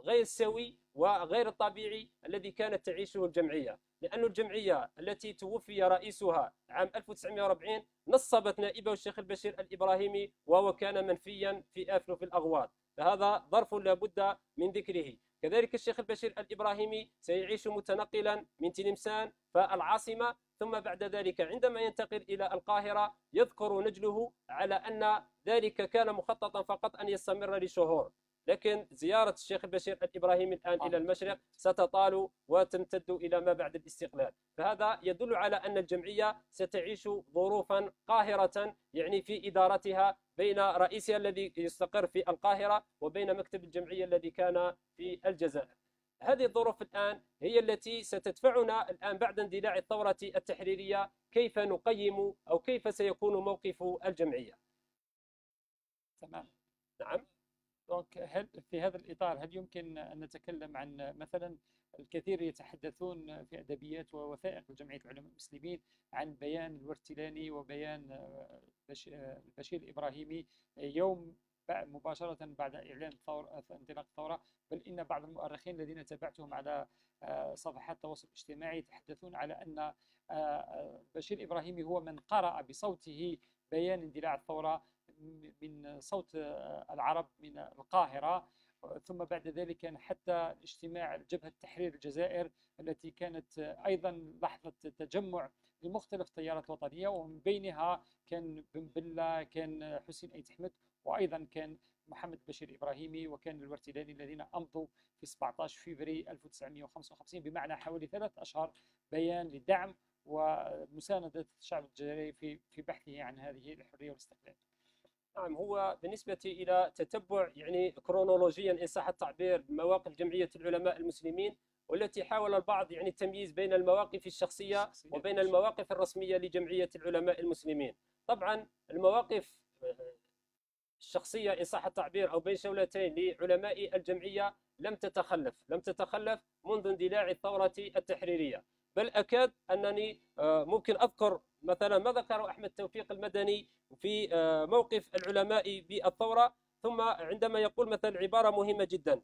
Speaker 2: غير سوي وغير الطبيعي الذي كانت تعيشه الجمعية. لأن الجمعية التي توفي رئيسها عام 1940 نصبت نائبه الشيخ البشير الإبراهيمي وهو كان منفيا في أفلف الأغواط فهذا ظرف لابد من ذكره. كذلك الشيخ البشير الإبراهيمي سيعيش متنقلا من تلمسان فالعاصمة ثم بعد ذلك عندما ينتقل إلى القاهرة يذكر نجله على أن ذلك كان مخططا فقط أن يستمر لشهور. لكن زيارة الشيخ البشير الإبراهيمي الآن إلى المشرق ستطال وتمتد إلى ما بعد الاستقلال. فهذا يدل على أن الجمعية ستعيش ظروفا قاهرة يعني في إدارتها بين رئيسها الذي يستقر في القاهرة وبين مكتب الجمعية الذي كان في الجزائر. هذه الظروف الآن هي التي ستدفعنا الآن بعد اندلاع الثورة التحريرية كيف نقيم أو كيف سيكون موقف الجمعية؟
Speaker 1: تمام.
Speaker 2: نعم.
Speaker 1: دونك هل في هذا الإطار هل يمكن أن نتكلم عن مثلا الكثير يتحدثون في أدبيات ووثائق جمعية العلماء المسلمين عن بيان الورتلاني وبيان البشير الإبراهيمي يوم مباشرة بعد إعلان ثورة انطلاق الثورة. بل إن بعض المؤرخين الذين تابعتهم على آه، صفحات التواصل الاجتماعي يتحدثون على أن آه، بشير الإبراهيمي هو من قرأ بصوته بيان اندلاع الثورة. من صوت العرب من القاهرة ثم بعد ذلك كان حتى اجتماع جبهة تحرير الجزائر التي كانت أيضا لحظة تجمع لمختلف التيارات الوطنية ومن بينها كان بن بلة كان حسين أيت أحمد وأيضا كان محمد بشير إبراهيمي وكان الورتلاني الذين أمضوا في 17 فبراير 1955 بمعنى حوالي ثلاث أشهر بيان لدعم ومساندة الشعب الجزائري في بحثه عن هذه الحرية والاستقلال.
Speaker 2: نعم هو بالنسبة إلى تتبع يعني كرونولوجيا إن صح التعبير مواقف جمعية العلماء المسلمين والتي حاول البعض يعني التمييز بين المواقف الشخصية وبين المواقف الرسمية لجمعية العلماء المسلمين. طبعا المواقف الشخصية إن صح التعبير أو بين شولتين لعلماء الجمعية لم تتخلف لم تتخلف منذ اندلاع الثورة التحريرية. بل أكاد أنني آه، ممكن أذكر مثلا ما ذكره أحمد توفيق المدني في آه، موقف العلماء بالثورة ثم عندما يقول مثلا عبارة مهمة جدا.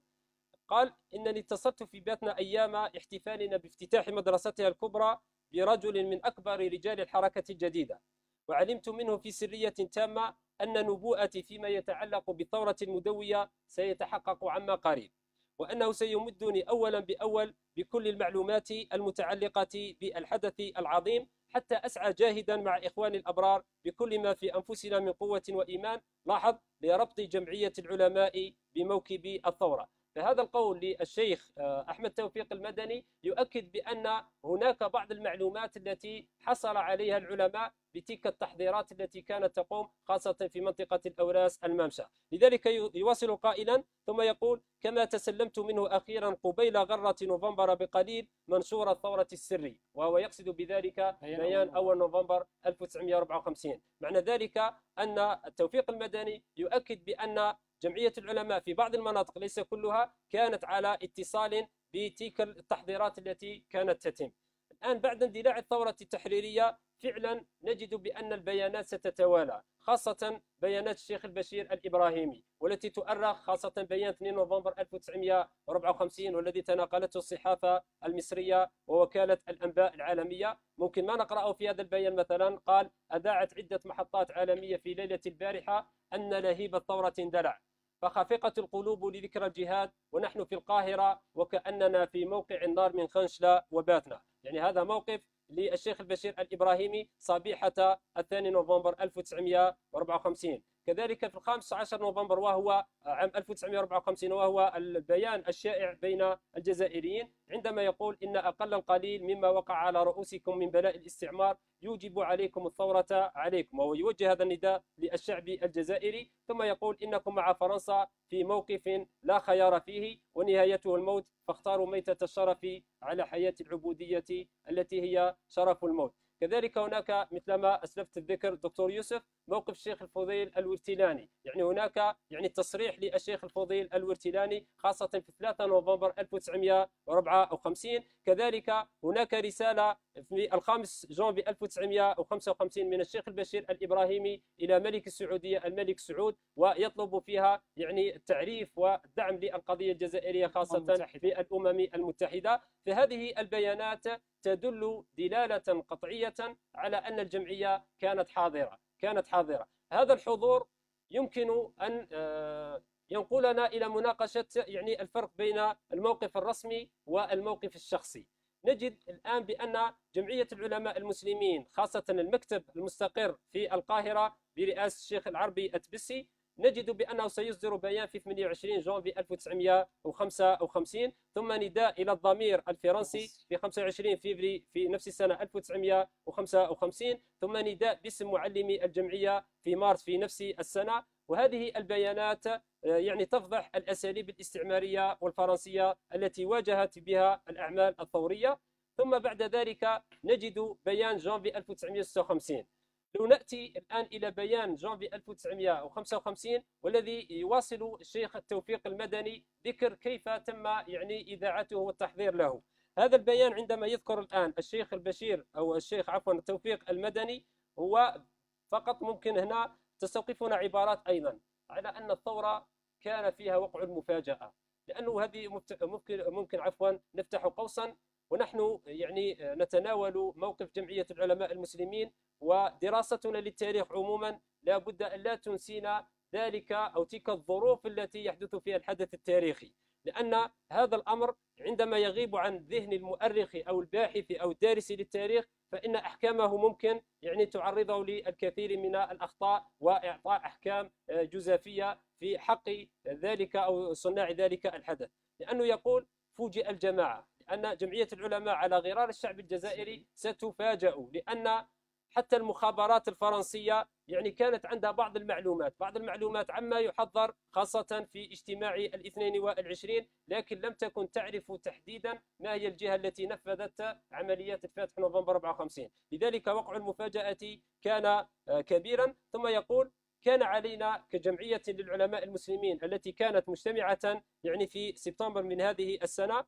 Speaker 2: قال إنني اتصلت في بيتنا أيام احتفالنا بافتتاح مدرستها الكبرى برجل من أكبر رجال الحركة الجديدة وعلمت منه في سرية تامة أن نبوءتي فيما يتعلق بالثورة المدوية سيتحقق عما قريب وأنه سيمدني أولا بأول بكل المعلومات المتعلقة بالحدث العظيم حتى أسعى جاهدا مع إخواني الأبرار بكل ما في أنفسنا من قوة وإيمان. لاحظ لربط جمعية العلماء بموكب الثورة. فهذا القول للشيخ آه، أحمد توفيق المدني يؤكد بأن هناك بعض المعلومات التي حصل عليها العلماء بتلك التحضيرات التي كانت تقوم خاصة في منطقة الأوراس الممشى. لذلك يواصل قائلا ثم يقول كما تسلمت منه أخيرا قبيل غرة نوفمبر بقليل منشور الثورة السري وهو يقصد بذلك بيان أول نوفمبر 1954 معنى ذلك أن التوفيق المدني يؤكد بأن جمعية العلماء في بعض المناطق ليس كلها كانت على اتصال بتلك التحضيرات التي كانت تتم. الآن بعد اندلاع الثورة التحريرية فعلا نجد بأن البيانات ستتوالى خاصة بيانات الشيخ البشير الإبراهيمي والتي تؤرخ خاصة بيان 2 نوفمبر 1954 والذي تناقلته الصحافة المصرية ووكالة الأنباء العالمية. ممكن ما نقرأه في هذا البيان مثلا؟ قال أذاعت عدة محطات عالمية في ليلة البارحة أن لهيب الثورة اندلع. فخافقة القلوب لذكرى الجهاد ونحن في القاهرة وكأننا في موقع النار من خنشلة وباتنا. يعني هذا موقف للشيخ البشير الإبراهيمي صبيحة الثاني نوفمبر 1954 كذلك في الخامس عشر نوفمبر وهو عام 1954 وهو البيان الشائع بين الجزائريين عندما يقول إن أقل القليل مما وقع على رؤوسكم من بلاء الاستعمار يوجب عليكم الثورة عليكم وهو يوجه هذا النداء للشعب الجزائري ثم يقول إنكم مع فرنسا في موقف لا خيار فيه ونهايته الموت فاختاروا ميتة الشرف على حياة العبودية التي هي شرف الموت كذلك هناك مثلما أسلفت الذكر دكتور يوسف موقف الشيخ الفضيل الورتيلاني. يعني هناك يعني تصريح للشيخ الفضيل الورتيلاني خاصة في 3 نوفمبر 1954 كذلك هناك رسالة في الخامس جانفي 1955 من الشيخ البشير الإبراهيمي إلى ملك السعودية الملك سعود ويطلب فيها يعني التعريف والدعم للقضية الجزائرية خاصة في الأمم المتحدة. فهذه البيانات تدل دلالة قطعية على أن الجمعية كانت حاضرة كانت حاضرة. هذا الحضور يمكن أن آه، ينقلنا إلى مناقشة يعني الفرق بين الموقف الرسمي والموقف الشخصي. نجد الآن بأن جمعية العلماء المسلمين خاصة المكتب المستقر في القاهرة برئاسة الشيخ العربي التبسي نجد بأنه سيصدر بيان في 28 جانفي 1955 ثم نداء إلى الضمير الفرنسي في 25 فيفري في نفس السنة 1955 ثم نداء باسم معلمي الجمعية في مارس في نفس السنة. وهذه البيانات آه، يعني تفضح الأساليب الاستعمارية والفرنسية التي واجهت بها الأعمال الثورية. ثم بعد ذلك نجد بيان جانفي 1956 لو نأتي الآن إلى بيان جانفي 1955 والذي يواصل الشيخ التوفيق المدني ذكر كيف تم يعني إذاعته والتحضير له. هذا البيان عندما يذكر الآن الشيخ البشير أو الشيخ عفوا التوفيق المدني هو فقط ممكن هنا تستوقفنا عبارات أيضا على أن الثورة كان فيها وقع المفاجأة. لأنه هذه ممكن ممكن عفوا نفتح قوسا ونحن يعني نتناول موقف جمعية العلماء المسلمين ودراستنا للتاريخ عموما لا بد أن لا تنسينا ذلك أو تلك الظروف التي يحدث فيها الحدث التاريخي لأن هذا الأمر عندما يغيب عن ذهن المؤرخ أو الباحث أو الدارس للتاريخ فإن أحكامه ممكن يعني تعرضه للكثير من الأخطاء وإعطاء أحكام جزافية في حق ذلك أو صناع ذلك الحدث. لأنه يقول فوجئ الجماعة لأن جمعية العلماء على غرار الشعب الجزائري ستفاجأ لأن حتى المخابرات الفرنسية يعني كانت عندها بعض المعلومات. بعض المعلومات عما يحضر خاصة في اجتماع الاثنين والعشرين لكن لم تكن تعرف تحديدا ما هي الجهة التي نفذت عمليات الفتح نوفمبر 54 لذلك وقع المفاجأة كان آه، كبيرا. ثم يقول كان علينا كجمعية للعلماء المسلمين التي كانت مجتمعة يعني في سبتمبر من هذه السنة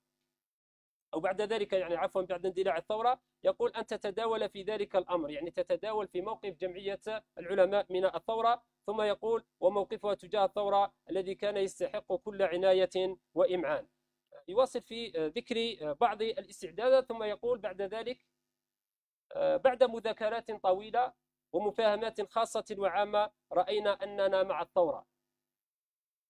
Speaker 2: أو بعد ذلك يعني عفوا بعد اندلاع الثورة يقول أن تتداول في ذلك الأمر يعني تتداول في موقف جمعية العلماء من الثورة ثم يقول وموقفها تجاه الثورة الذي كان يستحق كل عناية وإمعان. يواصل في ذكر بعض الاستعدادات ثم يقول بعد ذلك بعد مذاكرات طويلة ومفاهمات خاصة وعامة رأينا أننا مع الثورة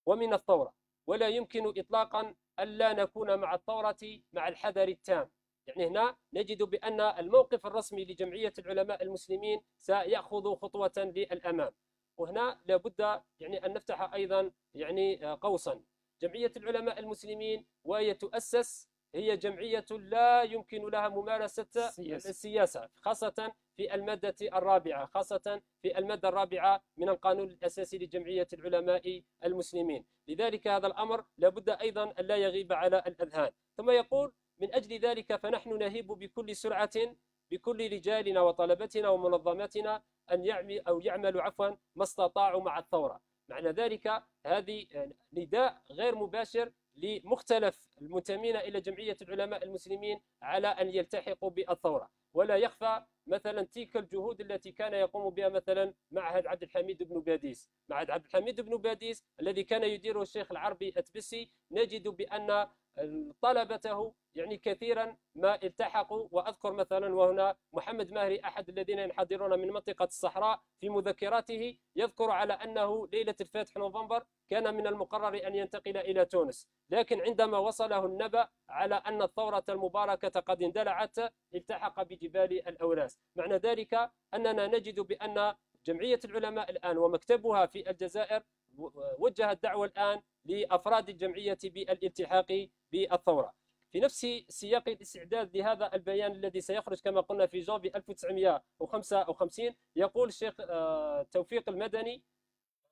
Speaker 2: ومن الثورة. ولا يمكن إطلاقا ألا نكون مع الثورة مع الحذر التام. يعني هنا نجد بأن الموقف الرسمي لجمعية العلماء المسلمين سيأخذ خطوة للأمام. وهنا لابد يعني أن نفتح أيضا يعني قوسا. جمعية العلماء المسلمين وهي تؤسس هي جمعية لا يمكن لها ممارسة
Speaker 1: السياسة.
Speaker 2: السياسة خاصة في المادة الرابعة خاصة في المادة الرابعة من القانون الأساسي لجمعية العلماء المسلمين. لذلك هذا الأمر لابد أيضا أن لا يغيب على الأذهان. ثم يقول من أجل ذلك فنحن نهيب بكل سرعة بكل رجالنا وطلبتنا ومنظماتنا أن يعمل أو يعملوا عفوا ما استطاعوا مع الثورة. معنى ذلك هذه نداء غير مباشر لمختلف المنتمين إلى جمعية العلماء المسلمين على أن يلتحقوا بالثورة. ولا يخفى مثلا تلك الجهود التي كان يقوم بها مثلا معهد عبد الحميد بن باديس. معهد عبد الحميد بن باديس الذي كان يديره الشيخ العربي التبسي نجد بأن طلبته يعني كثيرا ما التحقوا. وأذكر مثلا وهنا محمد ماهري أحد الذين ينحدرون من منطقة الصحراء في مذكراته يذكر على أنه ليلة الفاتح نوفمبر كان من المقرر أن ينتقل إلى تونس. لكن عندما وصله النبأ على أن الثورة المباركة قد اندلعت التحق بجبال الاوراس معنى ذلك أننا نجد بأن جمعية العلماء الآن ومكتبها في الجزائر وجه الدعوه الآن لأفراد الجمعية بالالتحاق بالثورة. في نفس سياق الاستعداد لهذا البيان الذي سيخرج كما قلنا في جانفي 1955 يقول الشيخ آه، توفيق المدني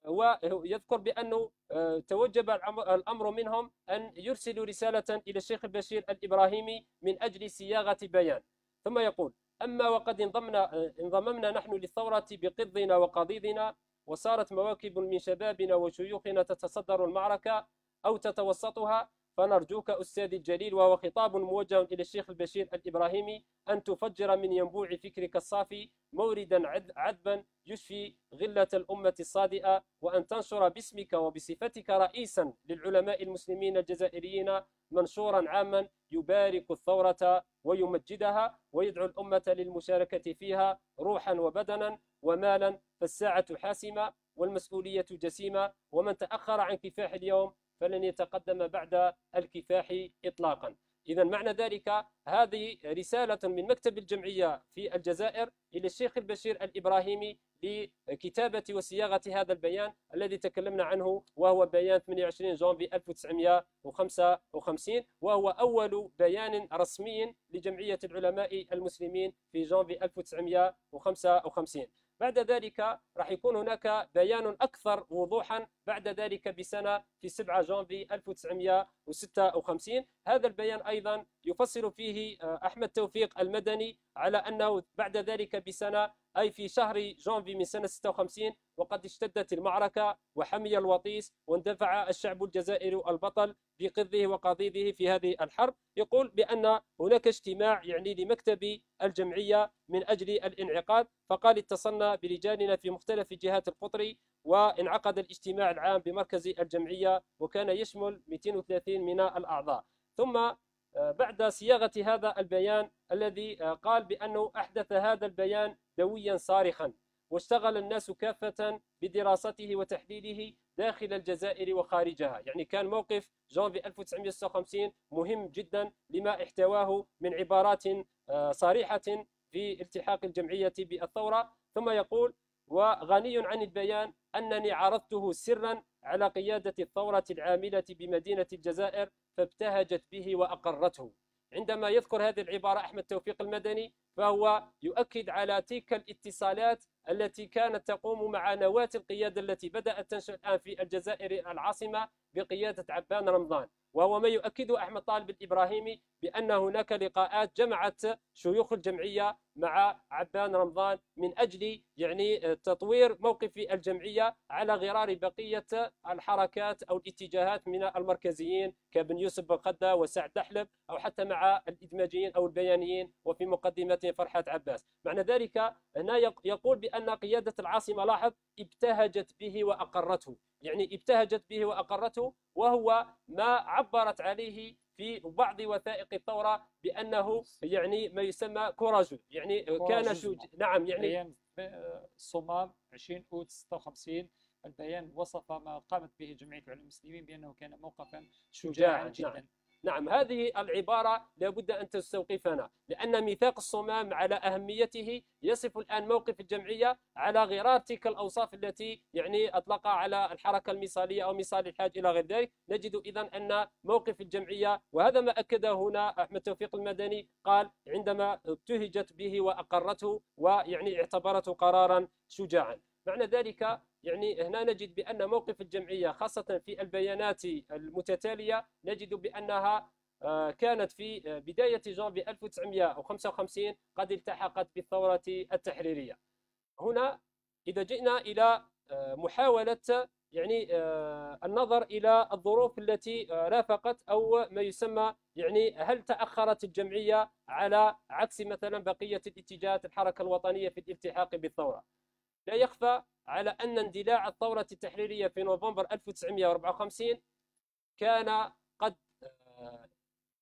Speaker 2: ويذكر بأنه آه، توجب الأمر منهم أن يرسلوا رسالة إلى الشيخ البشير الإبراهيمي من أجل صياغة بيان. ثم يقول أما وقد انضمنا آه، انضممنا نحن للثورة بقضنا وقضيضنا وصارت مواكب من شبابنا وشيوخنا تتصدر المعركة أو تتوسطها فنرجوك أستاذي الجليل وهو خطاب موجه إلى الشيخ البشير الإبراهيمي أن تفجر من ينبوع فكرك الصافي موردا عذبا يشفي غلة الأمة الصادئة وأن تنشر باسمك وبصفتك رئيسا للعلماء المسلمين الجزائريين منشورا عاما يبارك الثورة ويمجدها ويدعو الأمة للمشاركة فيها روحا وبدنا ومالا فالساعة حاسمة والمسؤولية جسيمة ومن تأخر عن كفاح اليوم فلن يتقدم بعد الكفاح إطلاقا. إذا معنى ذلك هذه رسالة من مكتب الجمعية في الجزائر إلى الشيخ البشير الإبراهيمي لكتابة وصياغة هذا البيان الذي تكلمنا عنه وهو بيان 28 جانفي 1955 وهو أول بيان رسمي لجمعية العلماء المسلمين في جانفي 1955 بعد ذلك راح يكون هناك بيان أكثر وضوحا بعد ذلك بسنة في 7 جانفي 1956 هذا البيان أيضا يفصل فيه آه، أحمد توفيق المدني على أنه بعد ذلك بسنة أي في شهر جانفي من سنة 56 وقد اشتدت المعركة وحمي الوطيس واندفع الشعب الجزائري البطل بقضه وقضيضه في هذه الحرب. يقول بأن هناك اجتماع يعني لمكتب الجمعية من أجل الانعقاد فقال اتصلنا برجالنا في مختلف جهات القطر وانعقد الاجتماع العام بمركز الجمعية وكان يشمل 230 من الأعضاء. ثم بعد صياغة هذا البيان الذي آه، قال بأنه أحدث هذا البيان دويا صارخا واشتغل الناس كافة بدراسته وتحليله داخل الجزائر وخارجها. يعني كان موقف جانفي 1956 مهم جدا لما احتواه من عبارات آه، صريحة في التحاق الجمعية بالثورة. ثم يقول وغني عن البيان أنني عرضته سرا على قيادة الثورة العاملة بمدينة الجزائر فابتهجت به وأقرته. عندما يذكر هذه العبارة أحمد توفيق المدني فهو يؤكد على تلك الاتصالات التي كانت تقوم مع نواة القيادة التي بدأت تنشأ الآن في الجزائر العاصمة بقيادة عبان رمضان. وهو ما يؤكد أحمد طالب الإبراهيمي بأن هناك لقاءات جمعت شيوخ الجمعية مع عبان رمضان من أجل يعني تطوير موقف الجمعية على غرار بقية الحركات أو الاتجاهات من المركزيين كابن يوسف بن قدة وسعد دحلب أو حتى مع الإدماجيين أو البيانيين وفي مقدمة فرحة عباس. معنى ذلك هنا يقول بأن قيادة العاصمة لاحظ ابتهجت به وأقرته. يعني ابتهجت به وأقرته وهو ما عبرت عليه في بعض وثائق الثورة بأنه يعني ما يسمى كوراجو. يعني كان شوج... نعم يعني
Speaker 1: صمام 20 أوت 56 البيان وصف ما قامت به جمعية العلماء المسلمين بأنه كان موقفا شجاعا جدا
Speaker 2: نعم. نعم هذه العبارة لابد أن تستوقفنا لأن ميثاق الصمام على أهميته يصف الآن موقف الجمعية على غرار تلك الأوصاف التي يعني أطلقها على الحركة المثالية أو مثال الحاج إلى غير ذلك. نجد إذا أن موقف الجمعية وهذا ما أكده هنا أحمد توفيق المدني قال عندما ابتهجت به وأقرته ويعني اعتبرته قرارا شجاعا. معنى ذلك يعني هنا نجد بأن موقف الجمعية خاصة في البيانات المتتالية نجد بأنها آه، كانت في بداية جانفي 1955 قد التحقت بالثورة التحريرية. هنا إذا جئنا إلى آه، محاولة يعني آه، النظر إلى الظروف التي رافقت أو ما يسمى يعني هل تأخرت الجمعية على عكس مثلا بقية الاتجاهات الحركة الوطنية في الالتحاق بالثورة. لا يخفى على أن اندلاع الثورة التحريرية في نوفمبر 1954 كان قد آه،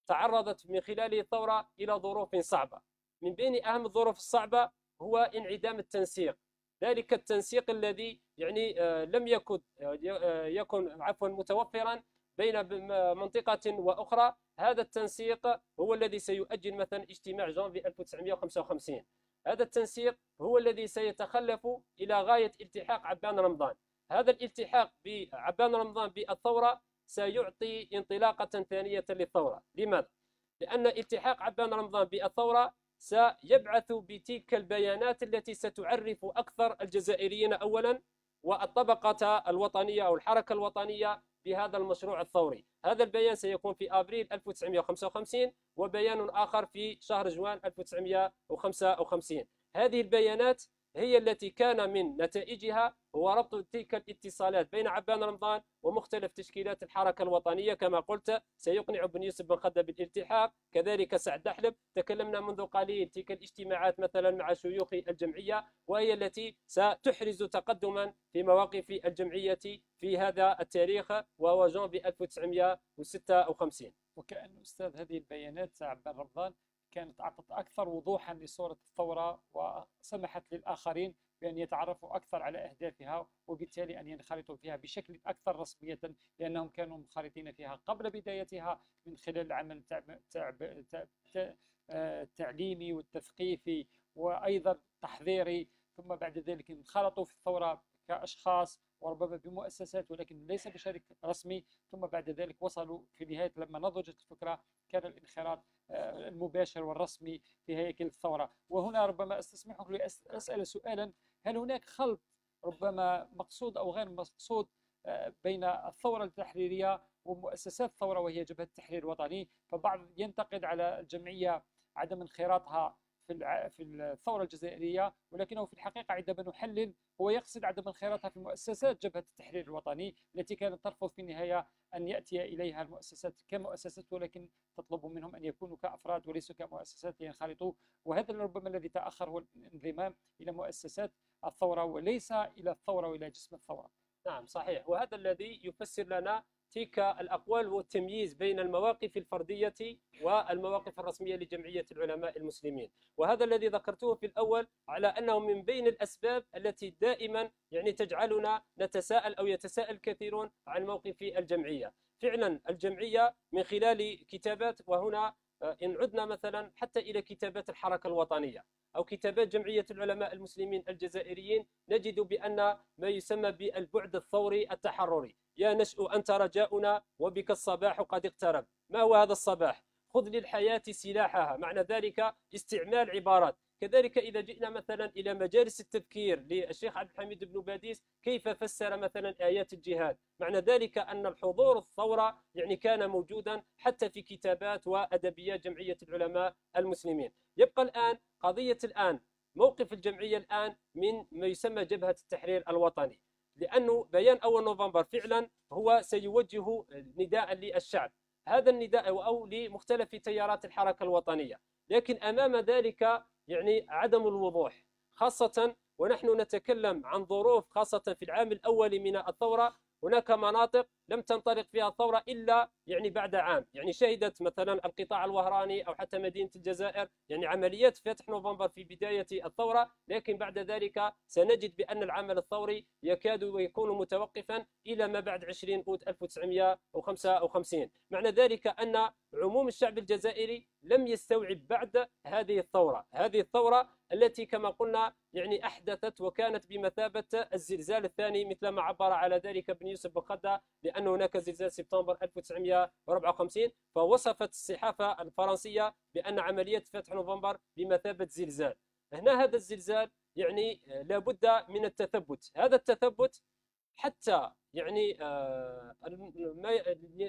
Speaker 2: تعرضت من خلال الثورة إلى ظروف صعبة. من بين أهم الظروف الصعبة هو انعدام التنسيق. ذلك التنسيق الذي يعني آه، لم يكن آه، يكن عفوا متوفرا بين منطقة وأخرى. هذا التنسيق هو الذي سيؤجل مثلا اجتماع جانفي 1955 هذا التنسيق هو الذي سيتخلف إلى غاية التحاق عبان رمضان هذا الالتحاق بعبان رمضان بالثورة سيعطي انطلاقة ثانية للثورة لماذا؟ لأن التحاق عبان رمضان بالثورة سيبعث بتلك البيانات التي ستعرف أكثر الجزائريين أولا والطبقة الوطنية أو الحركة الوطنية بهذا المشروع الثوري. هذا البيان سيكون في أبريل 1955 وبيان آخر في شهر جوان 1955 هذه البيانات هي التي كان من نتائجها هو ربط تلك الاتصالات بين عبان رمضان ومختلف تشكيلات الحركة الوطنية. كما قلت سيقنع بن يوسف بن خدة بالالتحاق. كذلك سعد دحلب. تكلمنا منذ قليل تلك الاجتماعات مثلا مع شيوخ الجمعية وهي التي ستحرز تقدما في مواقف الجمعية في هذا التاريخ وهو جانفي 1956
Speaker 1: وكأن أستاذ هذه البيانات عبان رمضان كانت أعطت أكثر وضوحا لصورة الثورة وسمحت للآخرين بأن يتعرفوا أكثر على أهدافها وبالتالي أن ينخرطوا فيها بشكل أكثر رسمية لأنهم كانوا منخرطين فيها قبل بدايتها من خلال العمل التعليمي والتثقيفي وأيضا التحضيري ثم بعد ذلك انخرطوا في الثورة كأشخاص وربما بمؤسسات ولكن ليس بشريك رسمي ثم بعد ذلك وصلوا في نهاية لما نضجت الفكرة كان الانخراط آه، المباشر والرسمي في هيكل الثورة. وهنا ربما أستسمحك لأسأل سؤالا. هل هناك خلط ربما مقصود أو غير مقصود آه، بين الثورة التحريرية ومؤسسات الثورة وهي جبهة التحرير الوطني؟ فبعض ينتقد على الجمعية عدم انخراطها في في الثورة الجزائرية ولكنه في الحقيقة عندما نحلل هو يقصد عدم انخراطها في مؤسسات جبهة التحرير الوطني التي كانت ترفض في النهاية أن يأتي إليها المؤسسات كمؤسسات ولكن تطلب منهم أن يكونوا كأفراد وليسوا كمؤسسات لينخرطوا وهذا ربما الذي تاخر هو الانضمام إلى مؤسسات الثورة وليس إلى الثورة وإلى جسم الثورة.
Speaker 2: نعم صحيح وهذا الذي يفسر لنا تلك الأقوال والتمييز بين المواقف الفردية والمواقف الرسمية لجمعية العلماء المسلمين. وهذا الذي ذكرته في الأول على أنه من بين الأسباب التي دائما يعني تجعلنا نتساءل أو يتساءل كثيرون عن موقف الجمعية. فعلا الجمعية من خلال كتابات وهنا آه، إن عدنا مثلا حتى إلى كتابات الحركة الوطنية أو كتابات جمعية العلماء المسلمين الجزائريين نجد بأن ما يسمى بالبعد الثوري التحرري. يا نشأ أنت رجاؤنا وبك الصباح قد اقترب. ما هو هذا الصباح؟ خذ للحياة سلاحها. معنى ذلك استعمال عبارات. كذلك إذا جئنا مثلا إلى مجالس التذكير للشيخ عبد الحميد بن باديس كيف فسر مثلا آيات الجهاد؟ معنى ذلك أن الحضور الثورة يعني كان موجودا حتى في كتابات وأدبيات جمعية العلماء المسلمين. يبقى الآن قضية الآن موقف الجمعية الآن من ما يسمى جبهة التحرير الوطني. لأنه بيان أول نوفمبر فعلا هو سيوجه نداء للشعب. هذا النداء أو لمختلف تيارات الحركة الوطنية. لكن أمام ذلك يعني عدم الوضوح خاصة ونحن نتكلم عن ظروف خاصة في العام الأول من الثورة هناك مناطق لم تنطلق فيها الثورة إلا يعني بعد عام. يعني شهدت مثلا القطاع الوهراني أو حتى مدينة الجزائر. يعني عمليات فتح نوفمبر في بداية الثورة. لكن بعد ذلك سنجد بأن العمل الثوري يكاد يكون متوقفا إلى ما بعد 20 أوت 1955 معنى ذلك أن عموم الشعب الجزائري لم يستوعب بعد هذه الثورة. هذه الثورة التي كما قلنا يعني أحدثت وكانت بمثابة الزلزال الثاني مثل ما عبر على ذلك ابن يوسف بخدة لأن هناك زلزال سبتمبر 1954 فوصفت الصحافة الفرنسية بأن عملية فتح نوفمبر بمثابة زلزال. هنا هذا الزلزال يعني لابد من التثبت. هذا التثبت حتى يعني آه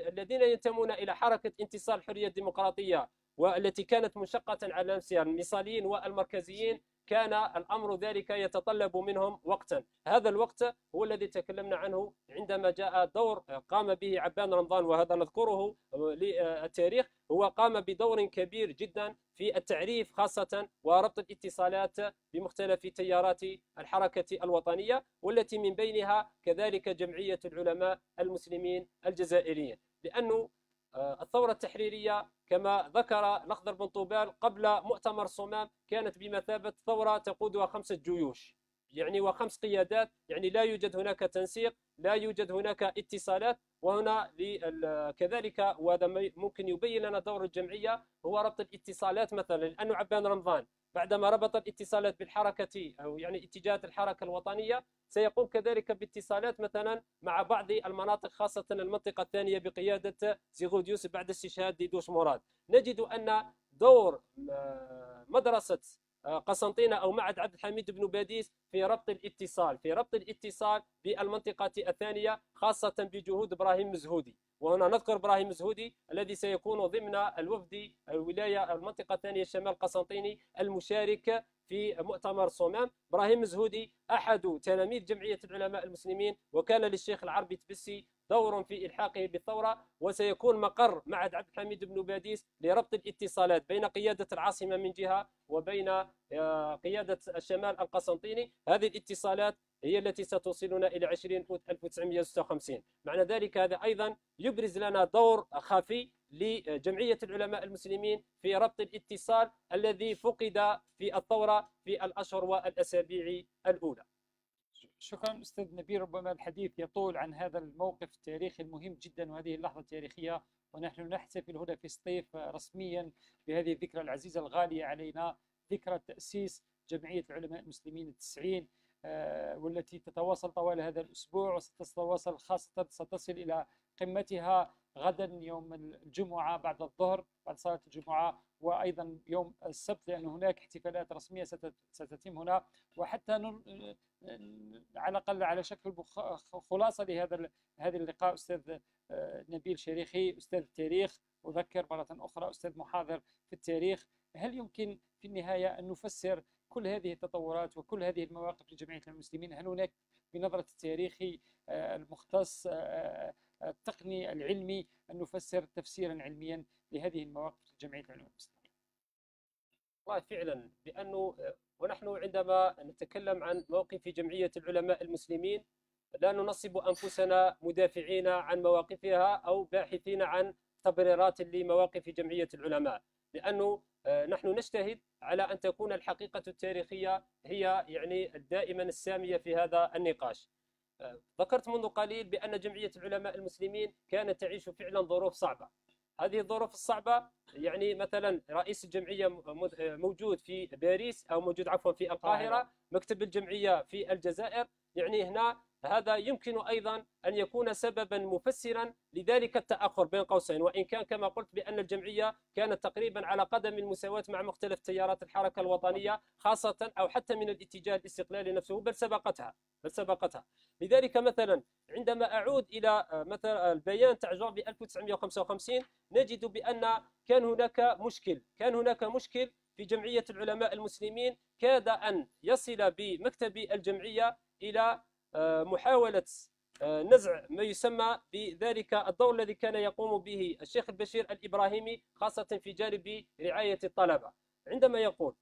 Speaker 2: الذين ينتمون إلى حركة انتصار الحرية الديمقراطية والتي كانت منشقة على نفسها المثاليين والمركزيين كان الأمر ذلك يتطلب منهم وقتا. هذا الوقت هو الذي تكلمنا عنه عندما جاء دور قام به عبان رمضان وهذا نذكره للتاريخ. هو قام بدور كبير جدا في التعريف خاصة وربط الاتصالات بمختلف تيارات الحركة الوطنية والتي من بينها كذلك جمعية العلماء المسلمين الجزائريين. لأنه آه، الثورة التحريرية كما ذكر الأخضر بن طوبال قبل مؤتمر صمام كانت بمثابة ثورة تقودها خمسة جيوش يعني وخمس قيادات يعني لا يوجد هناك تنسيق لا يوجد هناك اتصالات وهنا كذلك وهذا ممكن يبين لنا دور الجمعية هو ربط الاتصالات مثلا لأنه عبان رمضان. بعدما ربط الاتصالات بالحركة أو يعني اتجاهات الحركة الوطنية سيقوم كذلك باتصالات مثلا مع بعض المناطق خاصة المنطقة الثانية بقيادة زيغود يوسف بعد استشهاد ديدوش مراد نجد أن دور آه، مدرسة قسنطينة أو معهد عبد الحميد بن باديس في ربط الاتصال في ربط الاتصال بالمنطقة الثانية خاصة بجهود إبراهيم مزهودي وهنا نذكر إبراهيم مزهودي الذي سيكون ضمن الوفد الولاية المنطقة الثانية الشمال القسنطيني المشارك في مؤتمر صومام إبراهيم مزهودي أحد تلاميذ جمعية العلماء المسلمين وكان للشيخ العربي تبسي دور في إلحاقه بالثورة وسيكون مقر معهد عبد الحميد بن باديس لربط الاتصالات بين قيادة العاصمة من جهة وبين آه، قيادة الشمال القسنطيني. هذه الاتصالات هي التي ستوصلنا إلى 20 أوت 1956 معنى ذلك هذا أيضا يبرز لنا دور خفي لجمعية العلماء المسلمين في ربط الاتصال الذي فقد في الثورة في الأشهر والأسابيع الأولى.
Speaker 1: شكرا أستاذ نبيل. ربما الحديث يطول عن هذا الموقف التاريخي المهم جدا وهذه اللحظة التاريخية ونحن نحتفل هنا في سطيف رسميا بهذه الذكرى العزيزة الغالية علينا ذكرى تأسيس جمعية العلماء المسلمين التسعين آه، والتي تتواصل طوال هذا الأسبوع وستتواصل خاصة ستصل إلى قمتها غدا يوم الجمعة بعد الظهر بعد صلاة الجمعة وأيضا يوم السبت لأن هناك احتفالات رسمية ستتم هنا. وحتى على الأقل على شكل خلاصة لهذا هذا اللقاء أستاذ آه، نبيل شريخي أستاذ التاريخ أذكر مرة أخرى أستاذ محاضر في التاريخ. هل يمكن في النهاية أن نفسر كل هذه التطورات وكل هذه المواقف لجمعية المسلمين؟ هل هناك بنظرة التاريخي آه، المختص آه، التقني العلمي أن نفسر تفسيرا علميا لهذه المواقف لجمعية العلماء المسلمين
Speaker 2: والله فعلا لأنه ونحن عندما نتكلم عن موقف جمعية العلماء المسلمين لا ننصب أنفسنا مدافعين عن مواقفها أو باحثين عن تبريرات لمواقف جمعية العلماء. لأنه آه، نحن نجتهد على أن تكون الحقيقة التاريخية هي يعني دائما السامية في هذا النقاش. آه، ذكرت منذ قليل بأن جمعية العلماء المسلمين كانت تعيش فعلا ظروف صعبة. هذه الظروف الصعبة يعني مثلا رئيس الجمعية موجود في باريس أو موجود عفوا في القاهرة. مكتب الجمعية في الجزائر. يعني هنا هذا يمكن أيضا أن يكون سببا مفسرا لذلك التأخر بين قوسين وإن كان كما قلت بأن الجمعية كانت تقريبا على قدم المساواة مع مختلف تيارات الحركة الوطنية خاصة أو حتى من الاتجاه الاستقلالي نفسه بل سبقتها بل سبقتها. لذلك مثلا عندما أعود إلى مثلا البيان تاع جانفي 1955 نجد بأن كان هناك مشكل كان هناك مشكل في جمعية العلماء المسلمين كاد أن يصل بمكتب الجمعية إلى آه، محاولة آه، نزع ما يسمى بذلك الدور الذي كان يقوم به الشيخ البشير الإبراهيمي خاصة في جانب رعاية الطلبة. عندما يقول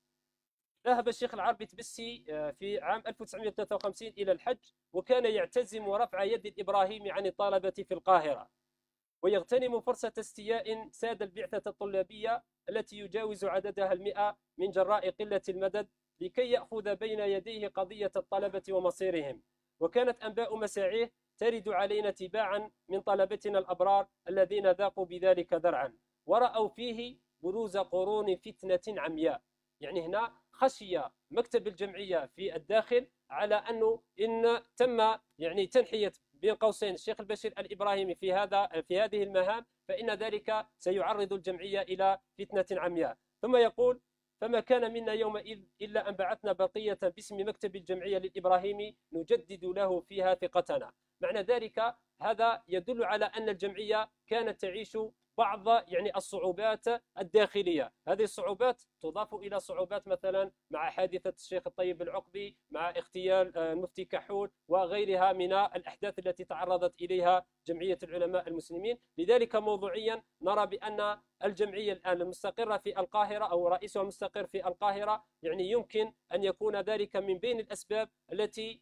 Speaker 2: ذهب الشيخ العربي تبسي آه، في عام 1953 إلى الحج وكان يعتزم رفع يد الإبراهيمي عن الطلبة في القاهرة ويغتنم فرصة استياء ساد البعثة الطلابية التي يجاوز عددها المئة من جراء قلة المدد لكي يأخذ بين يديه قضية الطلبة ومصيرهم. وكانت أنباء مساعيه ترد علينا تباعا من طلبتنا الأبرار الذين ذاقوا بذلك ذرعا ورأوا فيه بروز قرون فتنة عمياء. يعني هنا خشي مكتب الجمعية في الداخل على أنه إن تم يعني تنحية بين قوسين الشيخ البشير الإبراهيمي في هذا في هذه المهام فإن ذلك سيعرض الجمعية إلى فتنة عمياء. ثم يقول فما كان منا يومئذ إلا أن بعثنا بقية باسم مكتب الجمعية للإبراهيمي نجدد له فيها ثقتنا. معنى ذلك هذا يدل على أن الجمعية كانت تعيش بعض يعني الصعوبات الداخلية. هذه الصعوبات تضاف إلى صعوبات مثلا مع حادثة الشيخ الطيب العقبي مع اغتيال آه، المفتي كحول وغيرها من الأحداث التي تعرضت إليها جمعية العلماء المسلمين. لذلك موضوعيا نرى بأن الجمعية الآن المستقرة في القاهرة أو رئيسها المستقر في القاهرة يعني يمكن أن يكون ذلك من بين الأسباب التي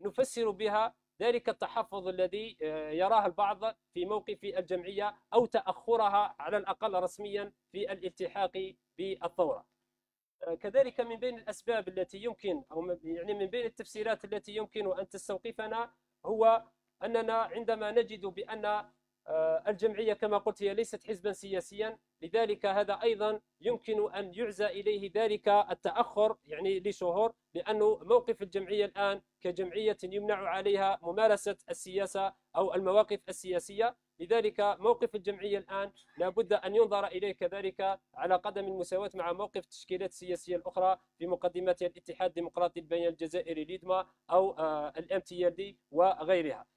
Speaker 2: نفسر بها ذلك التحفظ الذي آه، يراه البعض في موقف الجمعية أو تأخرها على الأقل رسميا في الالتحاق بالثورة. آه، كذلك من بين الأسباب التي يمكن أو يعني من بين التفسيرات التي يمكن أن تستوقفنا هو أننا عندما نجد بأن الجمعية كما قلت هي ليست حزبا سياسيا. لذلك هذا أيضا يمكن أن يعزى إليه ذلك التأخر يعني لشهور لأنه موقف الجمعية الآن كجمعية يمنع عليها ممارسة السياسة أو المواقف السياسية. لذلك موقف الجمعية الآن لابد أن ينظر إليه كذلك على قدم المساواة مع موقف التشكيلات السياسية الأخرى في مقدمتها الاتحاد الديمقراطي البيان الجزائري ليدما أو آه، الام تي دي وغيرها. آه،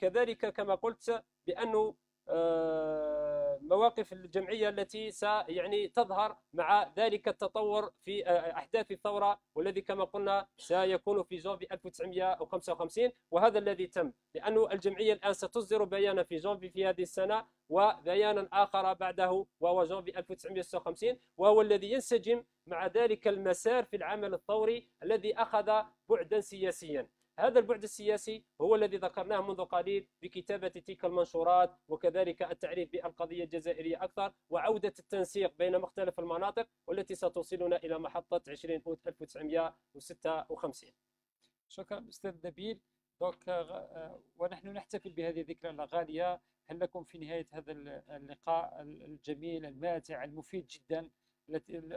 Speaker 2: كذلك كما قلت بأنه آه، مواقف الجمعية التي يعني تظهر مع ذلك التطور في آه، أحداث الثورة والذي كما قلنا سيكون في جانفي 1955 وهذا الذي تم لأن الجمعية الآن ستصدر بيانا في جانفي في هذه السنة وبيانا آخر بعده وهو جانفي 1956 وهو الذي ينسجم مع ذلك المسار في العمل الثوري الذي أخذ بعدا سياسيا. هذا البعد السياسي هو الذي ذكرناه منذ قليل بكتابة تلك المنشورات وكذلك التعريف بالقضية الجزائرية أكثر وعودة التنسيق بين مختلف المناطق والتي ستوصلنا إلى محطة 20 أوت 1956
Speaker 1: شكرا أستاذ نبيل. دوك آه، ونحن نحتفل بهذه الذكرى الغالية. هل لكم في نهاية هذا اللقاء الجميل الماتع المفيد جدا؟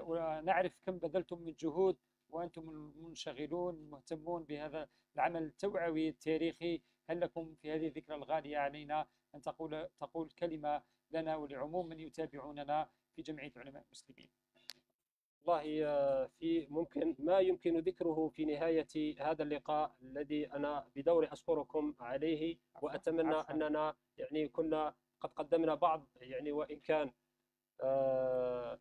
Speaker 1: ونعرف كم بذلتم من جهود. وأنتم المنشغلون المهتمون بهذا العمل التوعوي التاريخي. هل لكم في هذه الذكرى الغالية علينا أن تقول تقول كلمة لنا؟ ولعموم من يتابعوننا في جمعية علماء المسلمين.
Speaker 2: والله آه، في ممكن ما يمكن ذكره في نهاية هذا اللقاء الذي أنا بدوري أشكركم عليه. وأتمنى عفوا. أننا يعني كنا قد قدمنا بعض يعني وإن كان آه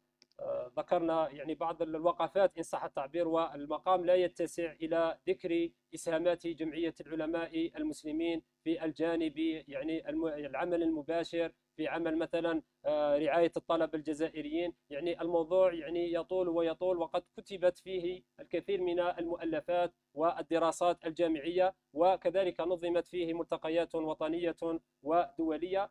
Speaker 2: ذكرنا يعني بعض الوقفات إن صح التعبير والمقام لا يتسع إلى ذكر إسهامات جمعية العلماء المسلمين في الجانب يعني العمل المباشر في عمل مثلا آه، رعاية الطلبة الجزائريين. يعني الموضوع يعني يطول ويطول وقد كتبت فيه الكثير من المؤلفات والدراسات الجامعية وكذلك نظمت فيه ملتقيات وطنية ودولية.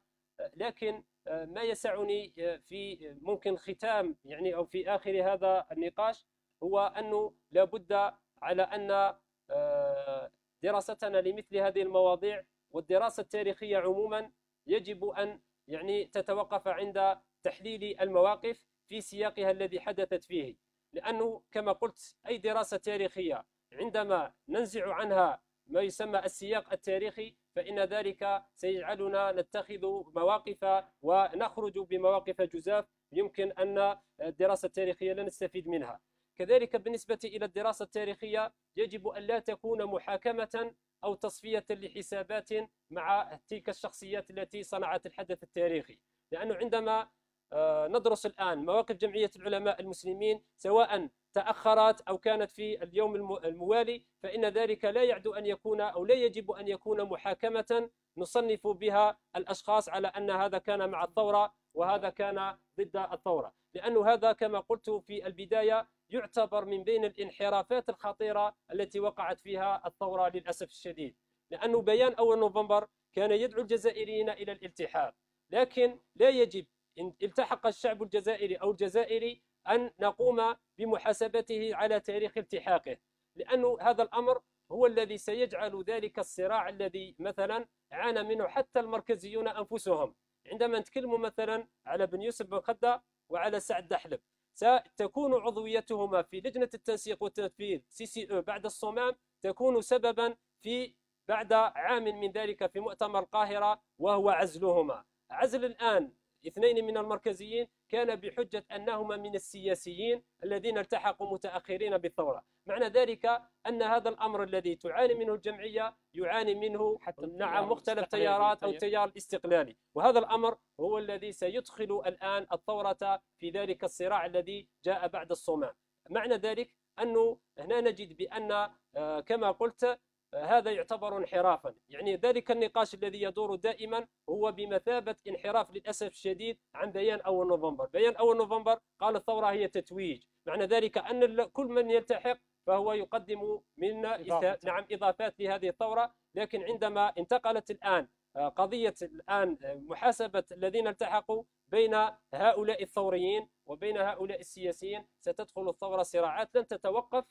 Speaker 2: لكن ما يسعني آه، في ممكن ختام يعني أو في آخر هذا النقاش هو انه لابد على أن آه، دراستنا لمثل هذه المواضيع والدراسة التاريخية عموما يجب أن يعني تتوقف عند تحليل المواقف في سياقها الذي حدثت فيه. لأنه كما قلت أي دراسة تاريخية عندما ننزع عنها ما يسمى السياق التاريخي فإن ذلك سيجعلنا نتخذ مواقف ونخرج بمواقف جزاف يمكن أن الدراسة التاريخية لا نستفيد منها. كذلك بالنسبة إلى الدراسة التاريخية يجب أن لا تكون محاكمة أو تصفية لحسابات مع تلك الشخصيات التي صنعت الحدث التاريخي. لأنه عندما آه، ندرس الآن مواقف جمعية العلماء المسلمين سواء تأخرت أو كانت في اليوم الموالي فإن ذلك لا يعد أن يكون أو لا يجب أن يكون محاكمة نصنف بها الأشخاص على أن هذا كان مع الثورة وهذا كان ضد الثورة. لأن هذا كما قلت في البداية يعتبر من بين الانحرافات الخطيرة التي وقعت فيها الثورة للأسف الشديد. لأنه بيان أول نوفمبر كان يدعو الجزائريين إلى الالتحاب لكن لا يجب إن التحق الشعب الجزائري أو الجزائري أن نقوم بمحاسبته على تاريخ التحاقه لأن هذا الأمر هو الذي سيجعل ذلك الصراع الذي مثلا عانى منه حتى المركزيون أنفسهم. عندما نتكلم مثلا على بن يوسف بن خدة وعلى سعد دحلب ستكون عضويتهما في لجنة التنسيق والتنفيذ CCE بعد الصومام تكون سببا في بعد عام من ذلك في مؤتمر القاهرة وهو عزلهما. عزل الآن اثنين من المركزيين كان بحجة أنهما من السياسيين الذين التحقوا متأخرين بالثورة. معنى ذلك أن هذا الأمر الذي تعاني منه الجمعية يعاني منه
Speaker 1: حتى
Speaker 2: نعم مختلف تيارات أو
Speaker 1: التيار.
Speaker 2: الاستقلالي. وهذا الأمر هو الذي سيدخل الآن الثورة في ذلك الصراع الذي جاء بعد الصومال. معنى ذلك أنه هنا نجد بأن آه، كما قلت هذا يعتبر انحرافا. يعني ذلك النقاش الذي يدور دائما هو بمثابة انحراف للأسف الشديد عن بيان أول نوفمبر. بيان أول نوفمبر قال الثورة هي تتويج. معنى ذلك أن كل من يلتحق فهو يقدم من
Speaker 1: إضافة.
Speaker 2: نعم إضافات لهذه الثورة. لكن عندما انتقلت الآن آه، قضية الآن آه، محاسبة الذين التحقوا بين هؤلاء الثوريين وبين هؤلاء السياسيين ستدخل الثورة صراعات لن تتوقف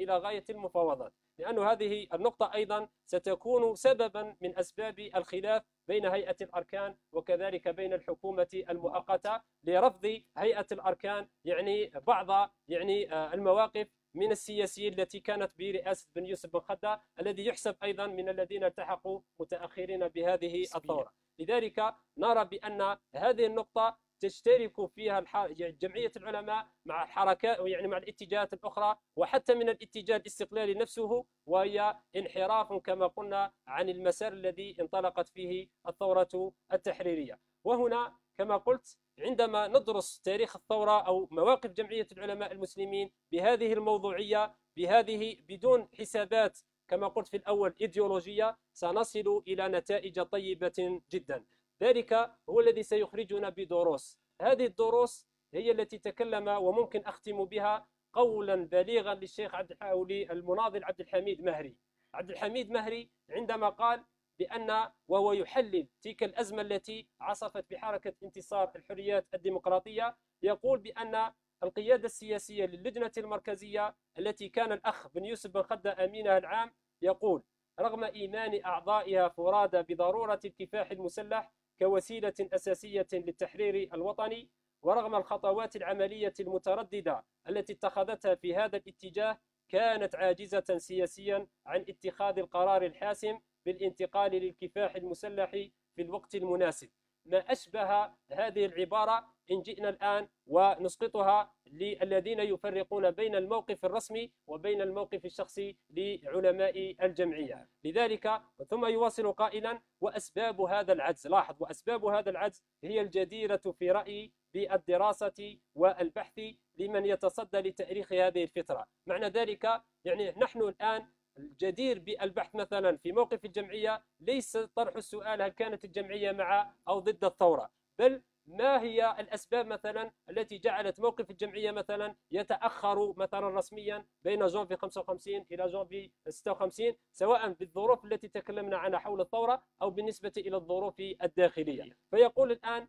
Speaker 2: إلى غاية المفاوضات. لأن هذه النقطة أيضا ستكون سببا من أسباب الخلاف بين هيئة الأركان وكذلك بين الحكومة المؤقتة لرفض هيئة الأركان يعني بعض يعني آه، المواقف من السياسيين التي كانت برئاسة بن يوسف بن خدة الذي يحسب أيضا من الذين التحقوا متأخرين بهذه. الثورة لذلك نرى بأن هذه النقطة تشترك فيها. يعني جمعية العلماء مع الحركات يعني مع الاتجاهات الأخرى وحتى من الاتجاه الاستقلالي نفسه وهي انحراف كما قلنا عن المسار الذي انطلقت فيه الثورة التحريرية وهنا كما قلت عندما ندرس تاريخ الثورة أو مواقف جمعية العلماء المسلمين بهذه الموضوعية بهذه بدون حسابات كما قلت في الأول إيديولوجية سنصل إلى نتائج طيبة جدا ذلك هو الذي سيخرجنا بدروس هذه الدروس هي التي تكلم وممكن أختم بها قولا بليغا للشيخ عبد الح- أو للمناضل عبد الحميد مهري. عبد الحميد مهري عندما قال بأن وهو يحلل تلك الأزمة التي عصفت بحركة انتصار الحريات الديمقراطية يقول بأن القيادة السياسية للجنة المركزية التي كان الأخ بن يوسف بن خدة أمينها العام يقول رغم إيمان أعضائها فرادى بضرورة الكفاح المسلح كوسيلة أساسية للتحرير الوطني ورغم الخطوات العملية المترددة التي اتخذتها في هذا الاتجاه كانت عاجزة سياسيا عن اتخاذ القرار الحاسم بالانتقال للكفاح المسلح في الوقت المناسب. ما أشبه هذه العبارة إن جئنا الآن ونسقطها للذين يفرقون بين الموقف الرسمي وبين الموقف الشخصي لعلماء الجمعية. لذلك ثم يواصل قائلا وأسباب هذا العجز. لاحظ وأسباب هذا العجز هي الجديرة في رأيي بالدراسة والبحث لمن يتصدى لتأريخ هذه الفترة معنى ذلك يعني نحن الآن الجدير بالبحث مثلا في موقف الجمعية ليس طرح السؤال هل كانت الجمعية مع أو ضد الثورة بل ما هي الأسباب مثلا التي جعلت موقف الجمعية مثلا يتأخر مثلا رسميا بين جانفي 55 إلى جانفي 56 سواء بالظروف التي تكلمنا عنها حول الثورة أو بالنسبة إلى الظروف الداخلية. فيقول الآن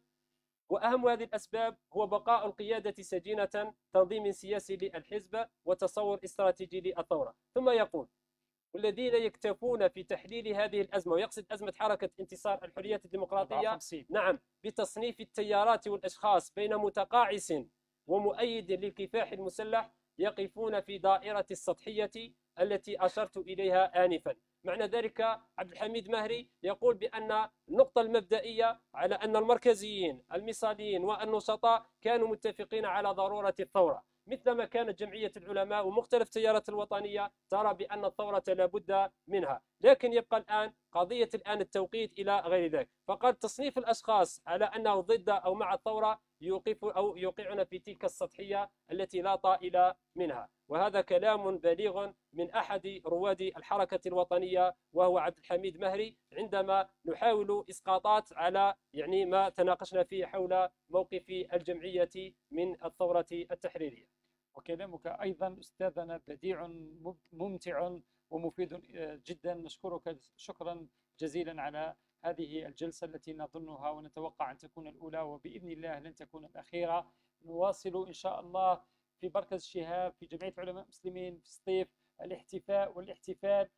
Speaker 2: وأهم هذه الأسباب هو بقاء القيادة سجينة تنظيم سياسي للحزب وتصور استراتيجي للثورة. ثم يقول والذين يكتفون في تحليل هذه الأزمة ويقصد أزمة حركة انتصار الحريات الديمقراطية؟
Speaker 1: 54
Speaker 2: نعم. بتصنيف التيارات والأشخاص بين متقاعس ومؤيد للكفاح المسلح يقفون في دائرة السطحية التي أشرت إليها آنفا. معنى ذلك عبد الحميد مهري يقول بأن النقطة المبدئية على أن المركزيين المثاليين والنشطاء كانوا متفقين على ضرورة الثورة. مثلما كانت جمعية العلماء ومختلف التيارات الوطنية ترى بأن الثورة لابد منها. لكن يبقى الآن قضية الآن التوقيت إلى غير ذلك. فقال تصنيف الأشخاص على أنه ضد أو مع الثورة يوقف أو يوقعنا في تلك السطحية التي لا طائل منها. وهذا كلام بليغ من أحد رواد الحركة الوطنية وهو عبد الحميد مهري عندما نحاول إسقاطات على يعني ما تناقشنا فيه حول موقف الجمعية من الثورة التحريرية.
Speaker 1: وكلامك أيضا أستاذنا بديع ممتع ومفيد آه، جدا. نشكرك شكرا جزيلا على هذه الجلسة التي نظنها ونتوقع أن تكون الأولى وبإذن الله لن تكون الأخيرة. نواصل إن شاء الله في مركز شهاب في جمعية علماء المسلمين في الصيف الاحتفاء والاحتفال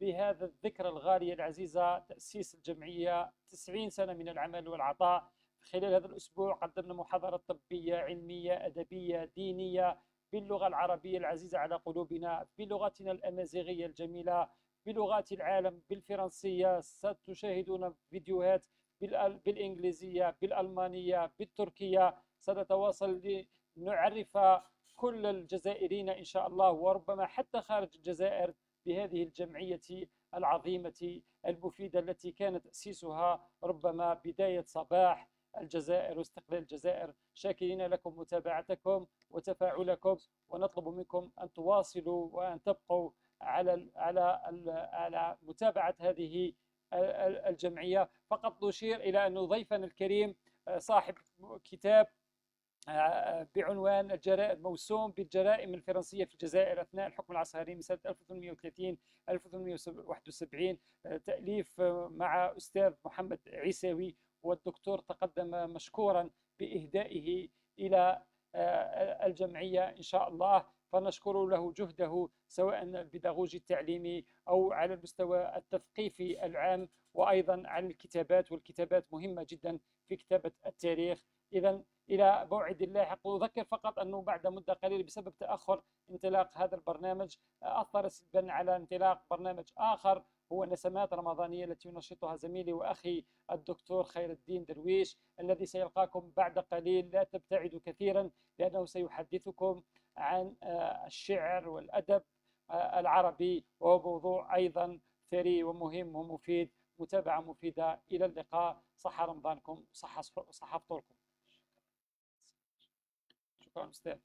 Speaker 1: بهذا الذكرى الغالية العزيزة تأسيس الجمعية. 90 سنة من العمل والعطاء. خلال هذا الأسبوع قدمنا محاضرة طبية علمية أدبية دينية باللغة العربية العزيزة على قلوبنا بلغتنا الأمازيغية الجميلة بلغات العالم بالفرنسية ستشاهدون فيديوهات بالإنجليزية بالألمانية بالتركية. سنتواصل لنعرف كل الجزائريين إن شاء الله وربما حتى خارج الجزائر بهذه الجمعية العظيمة المفيدة التي كان تأسيسها ربما بداية صباح الجزائر واستقلال الجزائر. شاكرين لكم متابعتكم. وتفاعلكم ونطلب منكم أن تواصلوا وأن تبقوا على على على متابعة هذه الجمعية. فقط نشير إلى أن ضيفنا الكريم صاحب كتاب آه، بعنوان الجرائم موسوم بالجرائم الفرنسية في الجزائر أثناء الحكم العسكري من سنة 1830 1871 آه، تأليف آه، مع أستاذ محمد عيساوي والدكتور تقدم مشكورا بإهدائه إلى الجمعية إن شاء الله. فنشكر له جهده سواء البيداغوجي التعليمي أو على المستوى التثقيفي العام وأيضا على الكتابات والكتابات مهمة جدا في كتابة التاريخ. إذا إلى موعد لاحق. أذكر فقط أنه بعد مدة قليلة بسبب تأخر انطلاق هذا البرنامج أثر سلبا على انطلاق برنامج آخر هو نسمات رمضانية التي ينشطها زميلي وأخي الدكتور خير الدين درويش الذي سيلقاكم بعد قليل لا تبتعدوا كثيرا لأنه سيحدثكم عن آه، الشعر والأدب آه، العربي وهو موضوع أيضا ثري ومهم ومفيد. متابعة مفيدة. إلى اللقاء. صح رمضانكم. صح صح فطوركم. شكرا أستاذ.